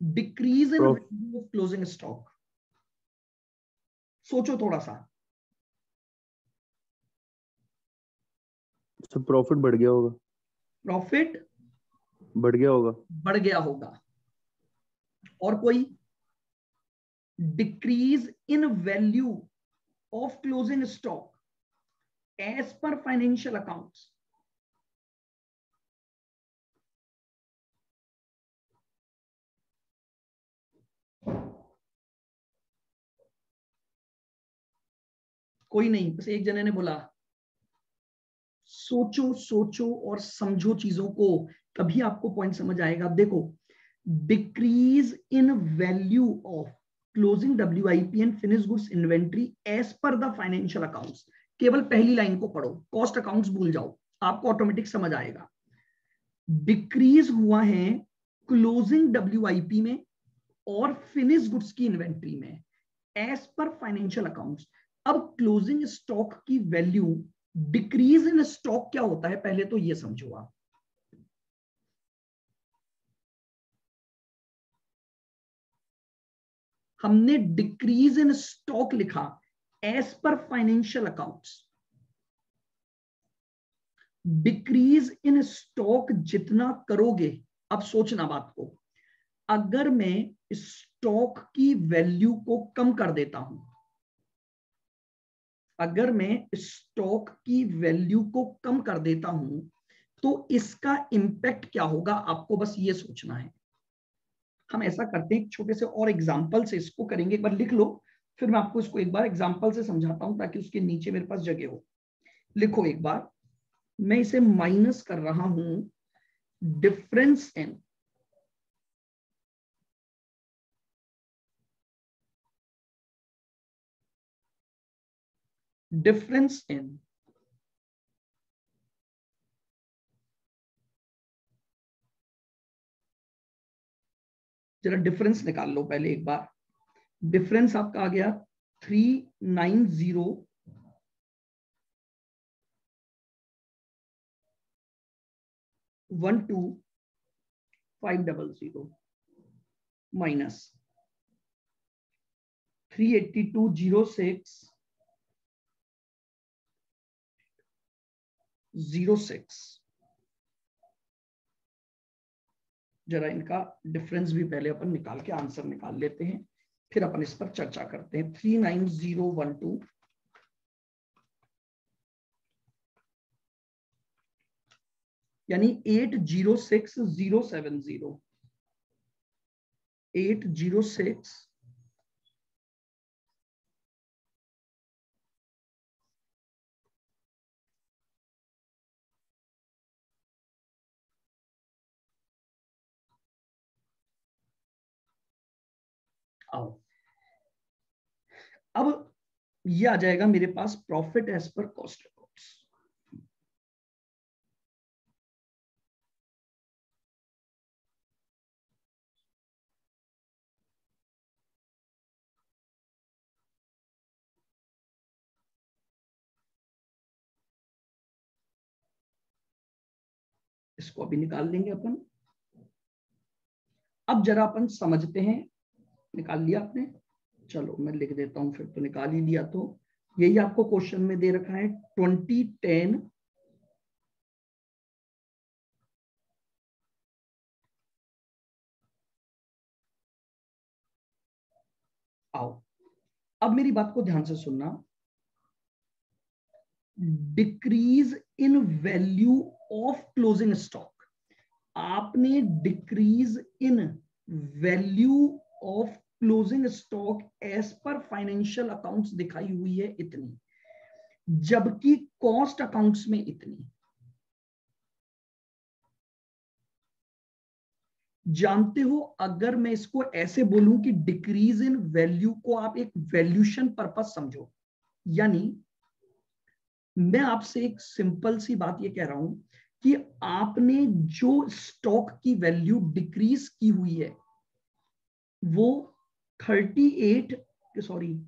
Speaker 1: Decrease in value of closing stock सोचो थोड़ा सा।
Speaker 3: तो प्रॉफिट बढ़ गया होगा।
Speaker 1: प्रॉफिट
Speaker 3: बढ़ गया होगा।
Speaker 1: बढ़ गया होगा। और कोई? Decrease in value of closing stock as per financial accounts कोई नहीं, बस एक जने ने बोला, सोचो सोचो और समझो चीज़ों को, तभी आपको पॉइंट समझ आएगा। देखो decrease in value of closing W I P and finish goods inventory as per the financial accounts केवल पहली लाइन को पढ़ो कॉस्ट अकाउंट्स भूल जाओ, आपको ऑटोमेटिक समझ आएगा। डिक्रीज हुआ है क्लोजिंग डब्ल्यू आई पी में और फिनिश गुड्स की इन्वेंट्री में एज पर फाइनेंशियल अकाउंट्स अब क्लोजिंग स्टॉक की वैल्यू डिक्रीज इन स्टॉक क्या होता है? पहले तो ये समझो आप। हमने डिक्रीज इन स्टॉक लिखा as per financial accounts decrease in stock जितना करोगे, अब सोचना बात को। अगर मैं स्टॉक की वैल्यू को कम कर देता हूँ अगर मैं स्टॉक की वैल्यू को कम कर देता हूँ तो इसका इंपैक्ट क्या होगा? आपको बस ये सोचना है। हम ऐसा करते हैं छोटे से और एग्ज़ाम्पल से इसको करेंगे। एक बार लिख लो, फिर मैं आपको इसको एक बार एग्ज़ाम्पल से समझाता हूँ, ताकि उसके नीचे मेरे पास जगह हो। लिखो एक बार, मैं इसे माइनस कर रहा हूँ डिफरेंस इन difference in. जरा डिफरेंस निकाल लो पहले एक बार। डिफरेंस आपका आ गया three nine zero one two five double zero minus three eighty two zero six zero six जरा इनका डिफरेंस भी पहले अपन निकाल के आंसर निकाल लेते हैं, फिर अपन इस पर चर्चा करते हैं। Three nine zero one two यानी eight zero six zero seven zero eight zero six आओ। अब ये आ जाएगा मेरे पास profit as per cost records इसको अभी निकाल लेंगे अपन। अब जरा अपन समझते हैं निकाल लिया आपने। चलो, मैं लिख देता हूँ फिर तो निकाल ही लिया तो। यही आपको क्वेश्चन में दे रखा है ट्वेंटी टेन आओ, अब मेरी बात को ध्यान से सुनना। Decrease in value of closing stock आपने decrease in value of closing stock as per financial accounts दिखाई हुई है इतनी, जबकि कॉस्ट अकाउंट्स में इतनी। जानते हो, अगर मैं इसको ऐसे बोलूँ कि डिक्रीज इन वैल्यू को आप एक वैल्यूशन पर्पज समझो, यानी मैं आपसे एक सिंपल सी बात ये कह रहा हूँ कि आपने जो स्टॉक की वैल्यू डिक्रीज की हुई है वो 38 सॉरी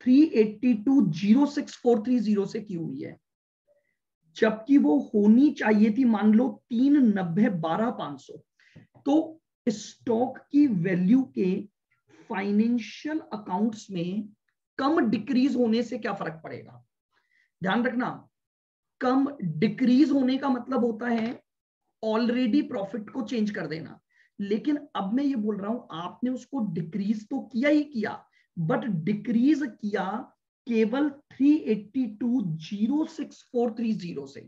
Speaker 1: 382 से की हुई है। जबकि वो होनी चाहिए थी, मान लो, तीन नब्बे बारह पाँच सौ। तो स्टॉक की वैल्यू के फाइनेंशियल अकाउंट्स में कम डिक्रीज होने से क्या फ़र्क पड़ेगा? ध्यान रखना, कम डिक्रीज होने का मतलब होता है ऑलरेडी प्रॉफिट को चेंज कर देना। लेकिन अब मैं ये बोल रहा हूँ, आपने उसको डिक्रीज तो किया ही किया बट डिक्रीज किया केवल three eighty two zero six four three zero से।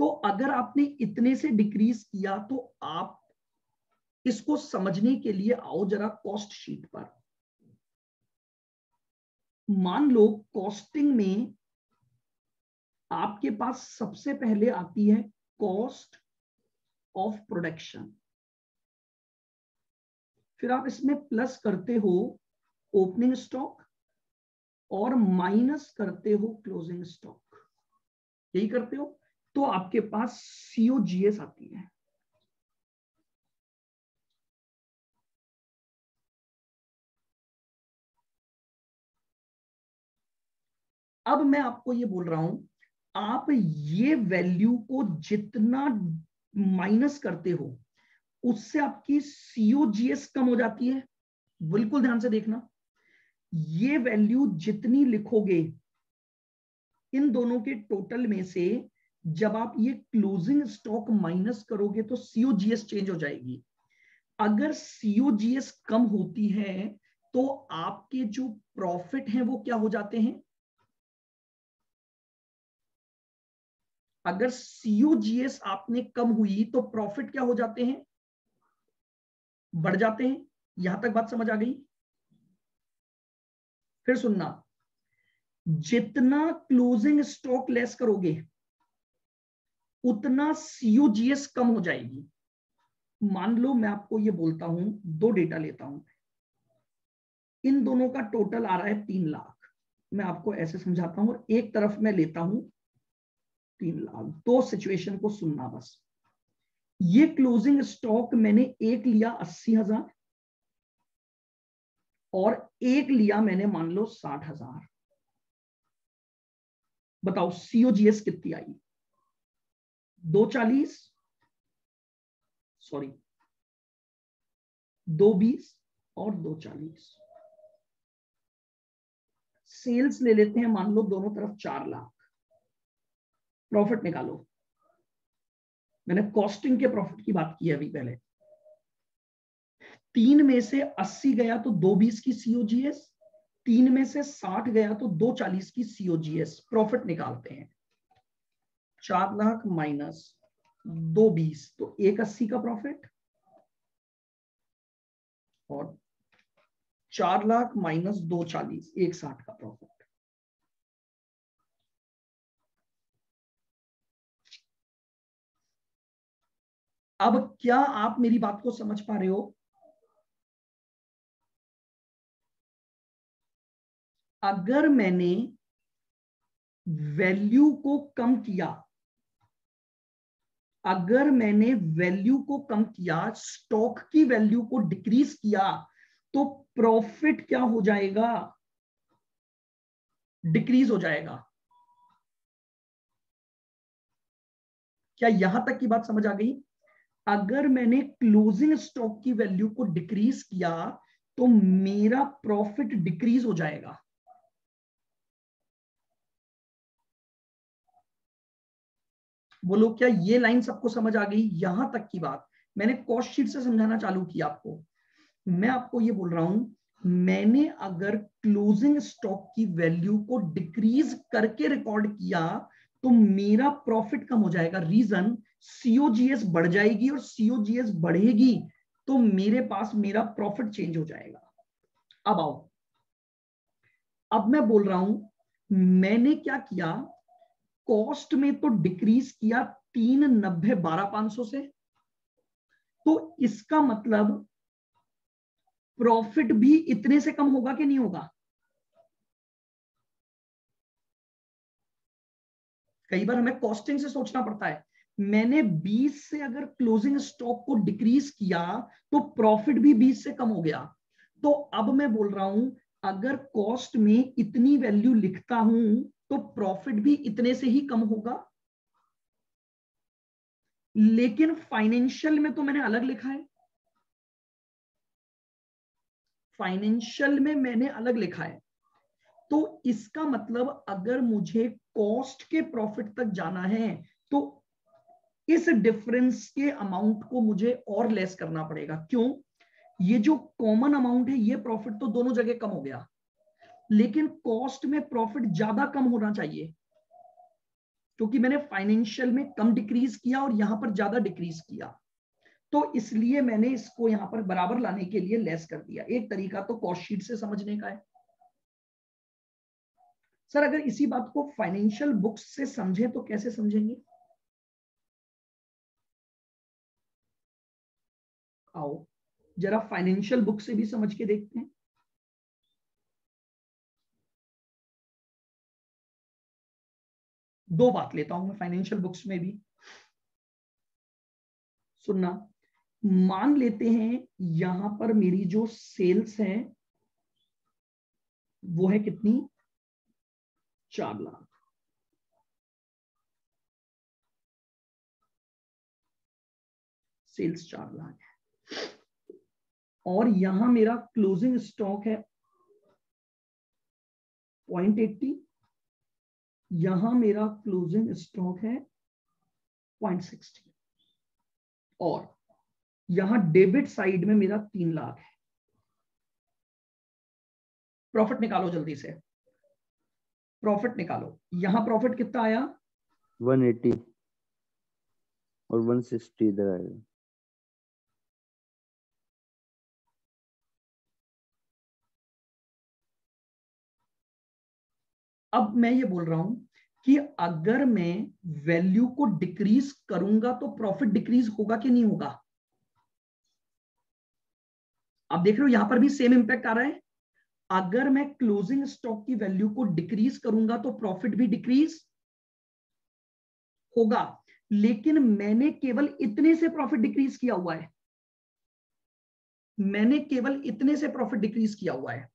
Speaker 1: तो अगर आपने इतने से डिक्रीज किया तो आप इसको समझने के लिए आओ जरा कॉस्ट शीट पर। मान लो कॉस्टिंग में आपके पास सबसे पहले आती है कॉस्ट ऑफ़ प्रोडक्शन फिर आप इसमें प्लस करते हो ओपनिंग स्टॉक और माइनस करते हो क्लोजिंग स्टॉक यही करते हो तो आपके पास सीओजीएस आती है। अब मैं आपको ये बोल रहा हूँ, आप ये वैल्यू को जितना माइनस करते हो, उससे आपकी सीओजीएस कम हो जाती है। बिल्कुल ध्यान से देखना। ये वैल्यू जितनी लिखोगे, इन दोनों के टोटल में से जब आप ये क्लोजिंग स्टॉक माइनस करोगे तो सीओजीएस चेंज हो जाएगी। अगर सीओजीएस कम होती है तो आपके जो प्रॉफिट हैं वो क्या हो जाते हैं? अगर सीओजीएस आपने कम हुई तो प्रॉफिट क्या हो जाते हैं? बढ़ जाते हैं। यहाँ तक बात समझ आ गई? फिर सुनना। जितना क्लोजिंग स्टॉक लेस करोगे, उतना सीओजीएस कम हो जाएगी। मान लो मैं आपको ये बोलता हूँ, दो डेटा लेता हूँ। इन दोनों का टोटल आ रहा है तीन लाख। मैं आपको ऐसे समझाता हूँ और एक तरफ़ मैं लेता हूँ तीन लाख दो सिचुएशन को सुनना बस। ये क्लोजिंग स्टॉक मैंने एक लिया अस्सी हज़ार और एक लिया मैंने मान लो साठ हज़ार। बताओ सीओजीएस कितनी आई? दो चालीस सॉरी दो बीस और दो चालीस। सेल्स ले लेते हैं मान लो दोनों तरफ़ चार लाख। प्रॉफिट निकालो। मैंने कॉस्टिंग के प्रॉफिट की बात की अभी पहले। तीन में से अस्सी गया तो दो बीस की सीओजीएस तीन में से साठ गया तो दो चालीस की सीओजीएस प्रॉफिट निकालते हैं। चार लाख माइनस दो बीस तो एक अस्सी का प्रॉफिट और चार लाख माइनस दो चालीस, एक साठ का प्रॉफिट अब क्या आप मेरी बात को समझ पा रहे हो? अगर मैंने वैल्यू को कम किया, अगर मैंने वैल्यू को कम किया स्टॉक की वैल्यू को डिक्रीज किया तो प्रॉफिट क्या हो जाएगा? डिक्रीज हो जाएगा। क्या यहाँ तक की बात समझ आ गई? अगर मैंने क्लोजिंग स्टॉक की वैल्यू को डिक्रीज किया तो मेरा प्रॉफिट डिक्रीज हो जाएगा। बोलो, क्या ये लाइन सबको समझ आ गई? यहाँ तक की बात। मैंने कॉस्ट शीट से समझाना चालू किया आपको। मैं आपको ये बोल रहा हूँ, मैंने अगर क्लोजिंग स्टॉक की वैल्यू को डिक्रीज करके रिकॉर्ड किया तो मेरा प्रॉफिट कम हो जाएगा। रीजन सीओजीएस बढ़ जाएगी और सीओजीएस बढ़ेगी तो मेरे पास मेरा प्रॉफिट चेंज हो जाएगा। अब आओ। अब मैं बोल रहा हूँ, मैंने क्या किया? कॉस्ट में तो डिक्रीज किया तीन नब्बे बारह पाँच सौ से। तो इसका मतलब प्रॉफिट भी इतने से कम होगा कि नहीं होगा? कई बार हमें कॉस्टिंग से सोचना पड़ता है। मैंने 20 से अगर क्लोजिंग स्टॉक को डिक्रीज किया तो प्रॉफिट भी 20 से कम हो गया। तो अब मैं बोल रहा हूँ, अगर कॉस्ट में इतनी वैल्यू लिखता हूँ तो प्रॉफिट भी इतने से ही कम होगा। लेकिन फाइनेंशियल में तो मैंने अलग लिखा है। फाइनेंशियल में मैंने अलग लिखा है। तो इसका मतलब अगर मुझे कॉस्ट के प्रॉफिट तक जाना है तो इस डिफरेंस के अमाउंट को मुझे और लेस करना पड़ेगा। क्यों? ये जो कॉमन अमाउंट है, ये प्रॉफिट तो दोनों जगह कम हो गया। लेकिन कॉस्ट में प्रॉफिट ज़्यादा कम होना चाहिए। क्योंकि मैंने फाइनेंशियल में कम डिक्रीज किया और यहाँ पर ज़्यादा डिक्रीज किया। तो इसलिए मैंने इसको यहाँ पर बराबर लाने के लिए लेस कर दिया। एक तरीका तो कॉस्ट शीट से समझने का है। सर, अगर इसी बात को फाइनेंशियल बुक्स से समझे तो कैसे समझेंगे? आओ, जरा फाइनेंशियल बुक से भी समझ के देखते हैं। दो बात लेता हूँ मैं फाइनेंशियल बुक्स में भी। सुनना, मान लेते हैं यहाँ पर मेरी जो सेल्स है, वो है कितनी? चार लाख। सेल्स चार लाख। और यहाँ मेरा क्लोजिंग स्टॉक है पॉइंट एट्टी यहाँ मेरा क्लोजिंग स्टॉक है पॉइंट सिक्सटी और यहाँ डेबिट साइड में मेरा तीन लाख है। प्रॉफिट निकालो जल्दी से। प्रॉफिट निकालो। यहाँ प्रॉफिट कितना आया?
Speaker 3: 180 और 160 इधर आएगा
Speaker 1: अब मैं ये बोल रहा हूँ कि अगर मैं वैल्यू को डिक्रीज करूँगा तो प्रॉफिट डिक्रीज होगा कि नहीं होगा? आप देख रहे हो, यहाँ पर भी सेम इंपैक्ट आ रहा है। अगर मैं क्लोजिंग स्टॉक की वैल्यू को डिक्रीज करूँगा तो प्रॉफिट भी डिक्रीज होगा। लेकिन मैंने केवल इतने से प्रॉफिट डिक्रीज किया हुआ है। मैंने केवल इतने से प्रॉफिट डिक्रीज किया हुआ है।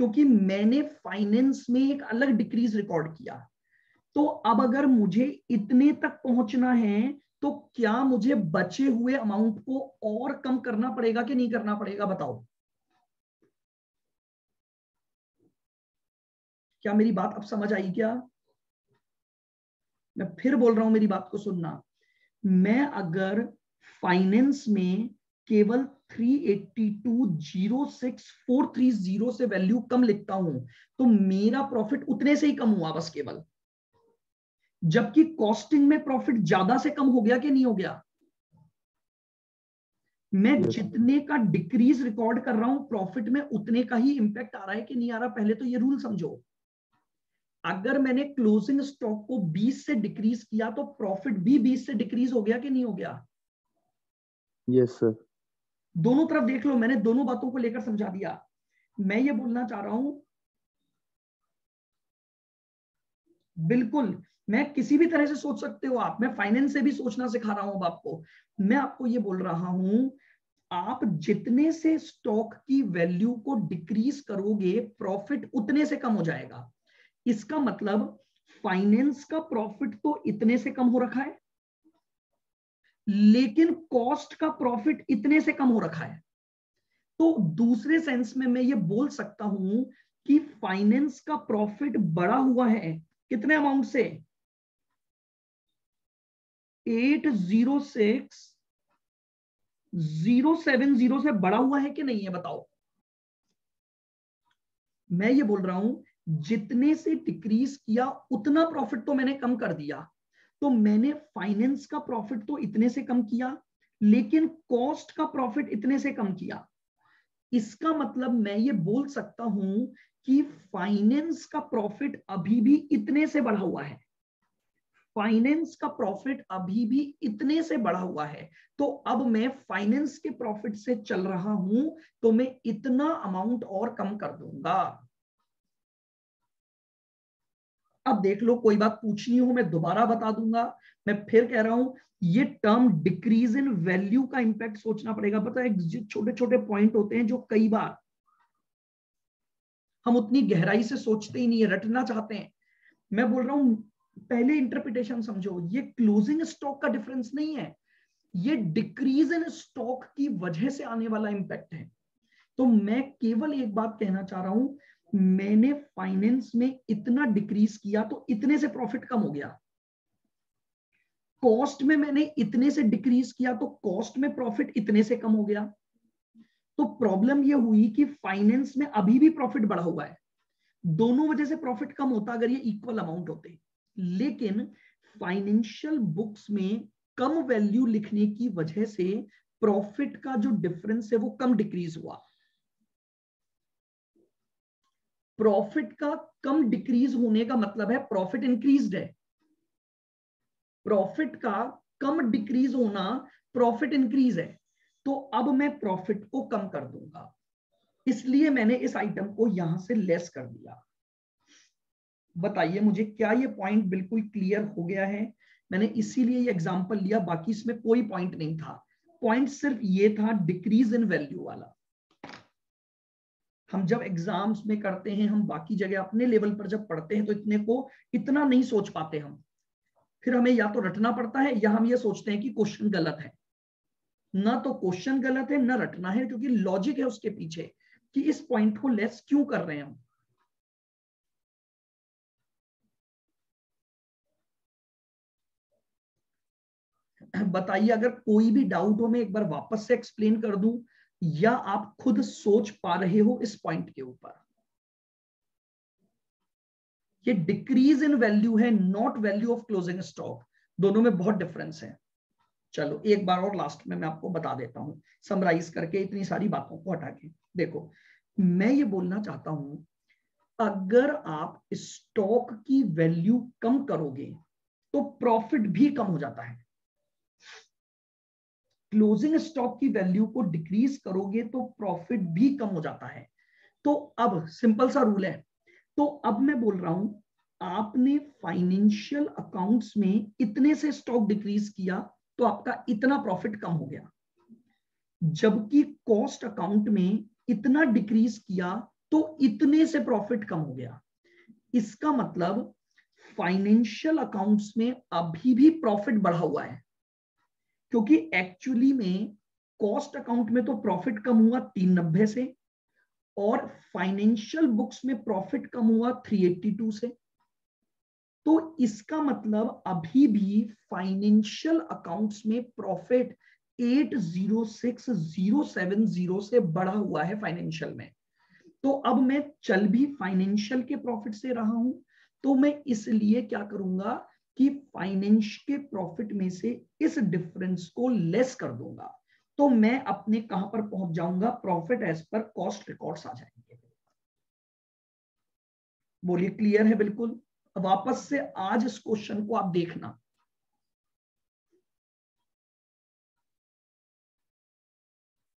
Speaker 1: क्योंकि मैंने फाइनेंस में एक अलग डिक्रीज रिकॉर्ड किया। तो अब अगर मुझे इतने तक पहुँचना है तो क्या मुझे बचे हुए अमाउंट को और कम करना पड़ेगा कि नहीं करना पड़ेगा, बताओ? क्या मेरी बात अब समझ आई क्या? मैं फिर बोल रहा हूँ मेरी बात को सुनना। मैं अगर फाइनेंस में केवल 382.06430 से वैल्यू कम लिखता हूँ तो मेरा प्रॉफिट उतने से ही कम हुआ बस केवल। जबकि कॉस्टिंग में प्रॉफिट ज़्यादा से कम हो गया कि नहीं हो गया? मैं जितने का डिक्रीज रिकॉर्ड कर रहा हूँ प्रॉफिट में उतने का ही इंपैक्ट आ रहा है कि नहीं आ रहा? पहले तो ये रूल समझो। अगर मैंने क्लोजिंग स्टॉक को 20 से डिक्रीज किया तो प्रॉफिट भी 20 से डिक्रीज हो गया कि नहीं हो गया?
Speaker 3: यस yes, सर
Speaker 1: दोनों तरफ़ देख लो, मैंने दोनों बातों को लेकर समझा दिया। मैं ये बोलना चाह रहा हूँ, बिल्कुल, मैं किसी भी तरह से सोच सकते हो आप, मैं फाइनेंस से भी सोचना सिखा रहा हूँ अब आपको। मैं आपको ये बोल रहा हूँ, आप जितने से स्टॉक की वैल्यू को डिक्रीज करोगे प्रॉफिट उतने से कम हो जाएगा। इसका मतलब फाइनेंस का प्रॉफिट तो इतने से कम हो रखा है। लेकिन कॉस्ट का प्रॉफिट इतने से कम हो रखा है। तो दूसरे सेंस में मैं ये बोल सकता हूँ कि फाइनेंस का प्रॉफिट बढ़ा हुआ है। कितने अमाउंट से? Eight zero six zero seven zero से बढ़ा हुआ है कि नहीं है बताओ? मैं ये बोल रहा हूँ, जितने से डिक्रीज किया, उतना प्रॉफिट तो मैंने कम कर दिया। तो मैंने फाइनेंस का प्रॉफिट तो इतने से कम किया, लेकिन कॉस्ट का प्रॉफिट इतने से कम किया। इसका मतलब मैं ये बोल सकता हूँ कि फाइनेंस का प्रॉफिट अभी भी इतने से बढ़ा हुआ है। फाइनेंस का प्रॉफिट अभी भी इतने से बढ़ा हुआ है। तो अब मैं फाइनेंस के प्रॉफिट से चल रहा हूँ तो मैं इतना अमाउंट और कम कर दूँगा। अब देख लो, कोई बात पूछनी हो, मैं दोबारा बता दूँगा। मैं फिर कह रहा हूँ, ये टर्म डिक्रीज इन वैल्यू का इंपैक्ट सोचना पड़ेगा। पता है छोटे छोटे पॉइंट होते हैं जो कई बार हम उतनी गहराई से सोचते ही नहीं है, रटना चाहते हैं। मैं बोल रहा हूँ, पहले इंटरप्रिटेशन समझो, ये क्लोजिंग स्टॉक का डिफरेंस नहीं है। ये डिक्रीज इन स्टॉक की वजह से आने वाला इंपैक्ट है। तो मैं केवल एक बात कहना चाह रहा हूँ मैंने फाइनेंस में इतना डिक्रीज किया तो इतने से प्रॉफिट कम हो गया। कॉस्ट में मैंने इतने से डिक्रीज किया तो कॉस्ट में प्रॉफिट इतने से कम हो गया। तो प्रॉब्लम ये हुई कि फाइनेंस में अभी भी प्रॉफिट बढ़ा हुआ है। दोनों वजह से प्रॉफिट कम होता अगर ये इक्वल अमाउंट होते। लेकिन फाइनेंशियल बुक्स में कम वैल्यू लिखने की वजह से प्रॉफिट का जो डिफरेंस है वो कम डिक्रीज हुआ। प्रॉफिट का कम डिक्रीज होने का मतलब है प्रॉफिट इंक्रीज है। प्रॉफिट का कम डिक्रीज होना प्रॉफिट इंक्रीज है। तो अब मैं प्रॉफिट को कम कर दूँगा। इसलिए मैंने इस आइटम को यहाँ से लेस कर दिया। बताइए मुझे क्या ये पॉइंट बिल्कुल क्लियर हो गया है? मैंने इसीलिए ये एग्जांपल लिया, बाकी इसमें कोई पॉइंट नहीं था। पॉइंट सिर्फ़ ये था डिक्रीज इन वैल्यू वाला। हम जब एग्ज़ाम्स में करते हैं, हम बाकी जगह अपने लेवल पर जब पढ़ते हैं तो इतने को इतना नहीं सोच पाते हम। फिर हमें या तो रटना पड़ता है, या हम ये सोचते हैं कि क्वेश्चन गलत है। ना तो क्वेश्चन गलत है, ना रटना है, क्योंकि लॉजिक है उसके पीछे कि इस पॉइंट को लेस क्यों कर रहे हैं हम। बताइए, अगर कोई भी डाउट हो, मैं एक बार वापस से एक्सप्लेन कर दूँ। या आप खुद सोच पा रहे हो इस पॉइंट के ऊपर? ये डिक्रीज इन वैल्यू है not value of closing stock दोनों में बहुत डिफरेंस है। चलो, एक बार और लास्ट में मैं आपको बता देता हूँ। समराइज करके इतनी सारी बातों को हटा के। देखो, मैं ये बोलना चाहता हूँ, अगर आप स्टॉक की वैल्यू कम करोगे तो प्रॉफिट भी कम हो जाता है। क्लोजिंग स्टॉक की वैल्यू को डिक्रीज करोगे तो प्रॉफिट भी कम हो जाता है। तो अब सिंपल सा रूल है। तो अब मैं बोल रहा हूँ, आपने फाइनेंशियल अकाउंट्स में इतने से स्टॉक डिक्रीज किया तो आपका इतना प्रॉफिट कम हो गया। जबकि कॉस्ट अकाउंट में इतना डिक्रीज किया तो इतने से प्रॉफिट कम हो गया। इसका मतलब फाइनेंशियल अकाउंट्स में अभी भी प्रॉफिट बढ़ा हुआ है। क्योंकि एक्चुअली में कॉस्ट अकाउंट में तो प्रॉफिट कम हुआ तीन नब्बे से और फाइनेंशियल बुक्स में प्रॉफिट कम हुआ 382 से। तो इसका मतलब अभी भी फाइनेंशियल अकाउंट्स में प्रॉफिट 806070 से बढ़ा हुआ है फाइनेंशियल में। तो अब मैं चल भी फाइनेंशियल के प्रॉफिट से रहा हूँ तो मैं इसलिए क्या करूँगा कि फाइनेंस के प्रॉफिट में से इस डिफरेंस को लेस कर दूँगा। तो मैं अपने कहाँ पर पहुँच जाऊँगा? Profit as per cost records आ जाएँगे। बोलिए क्लियर है बिल्कुल? वापस से आज इस क्वेश्चन को आप देखना।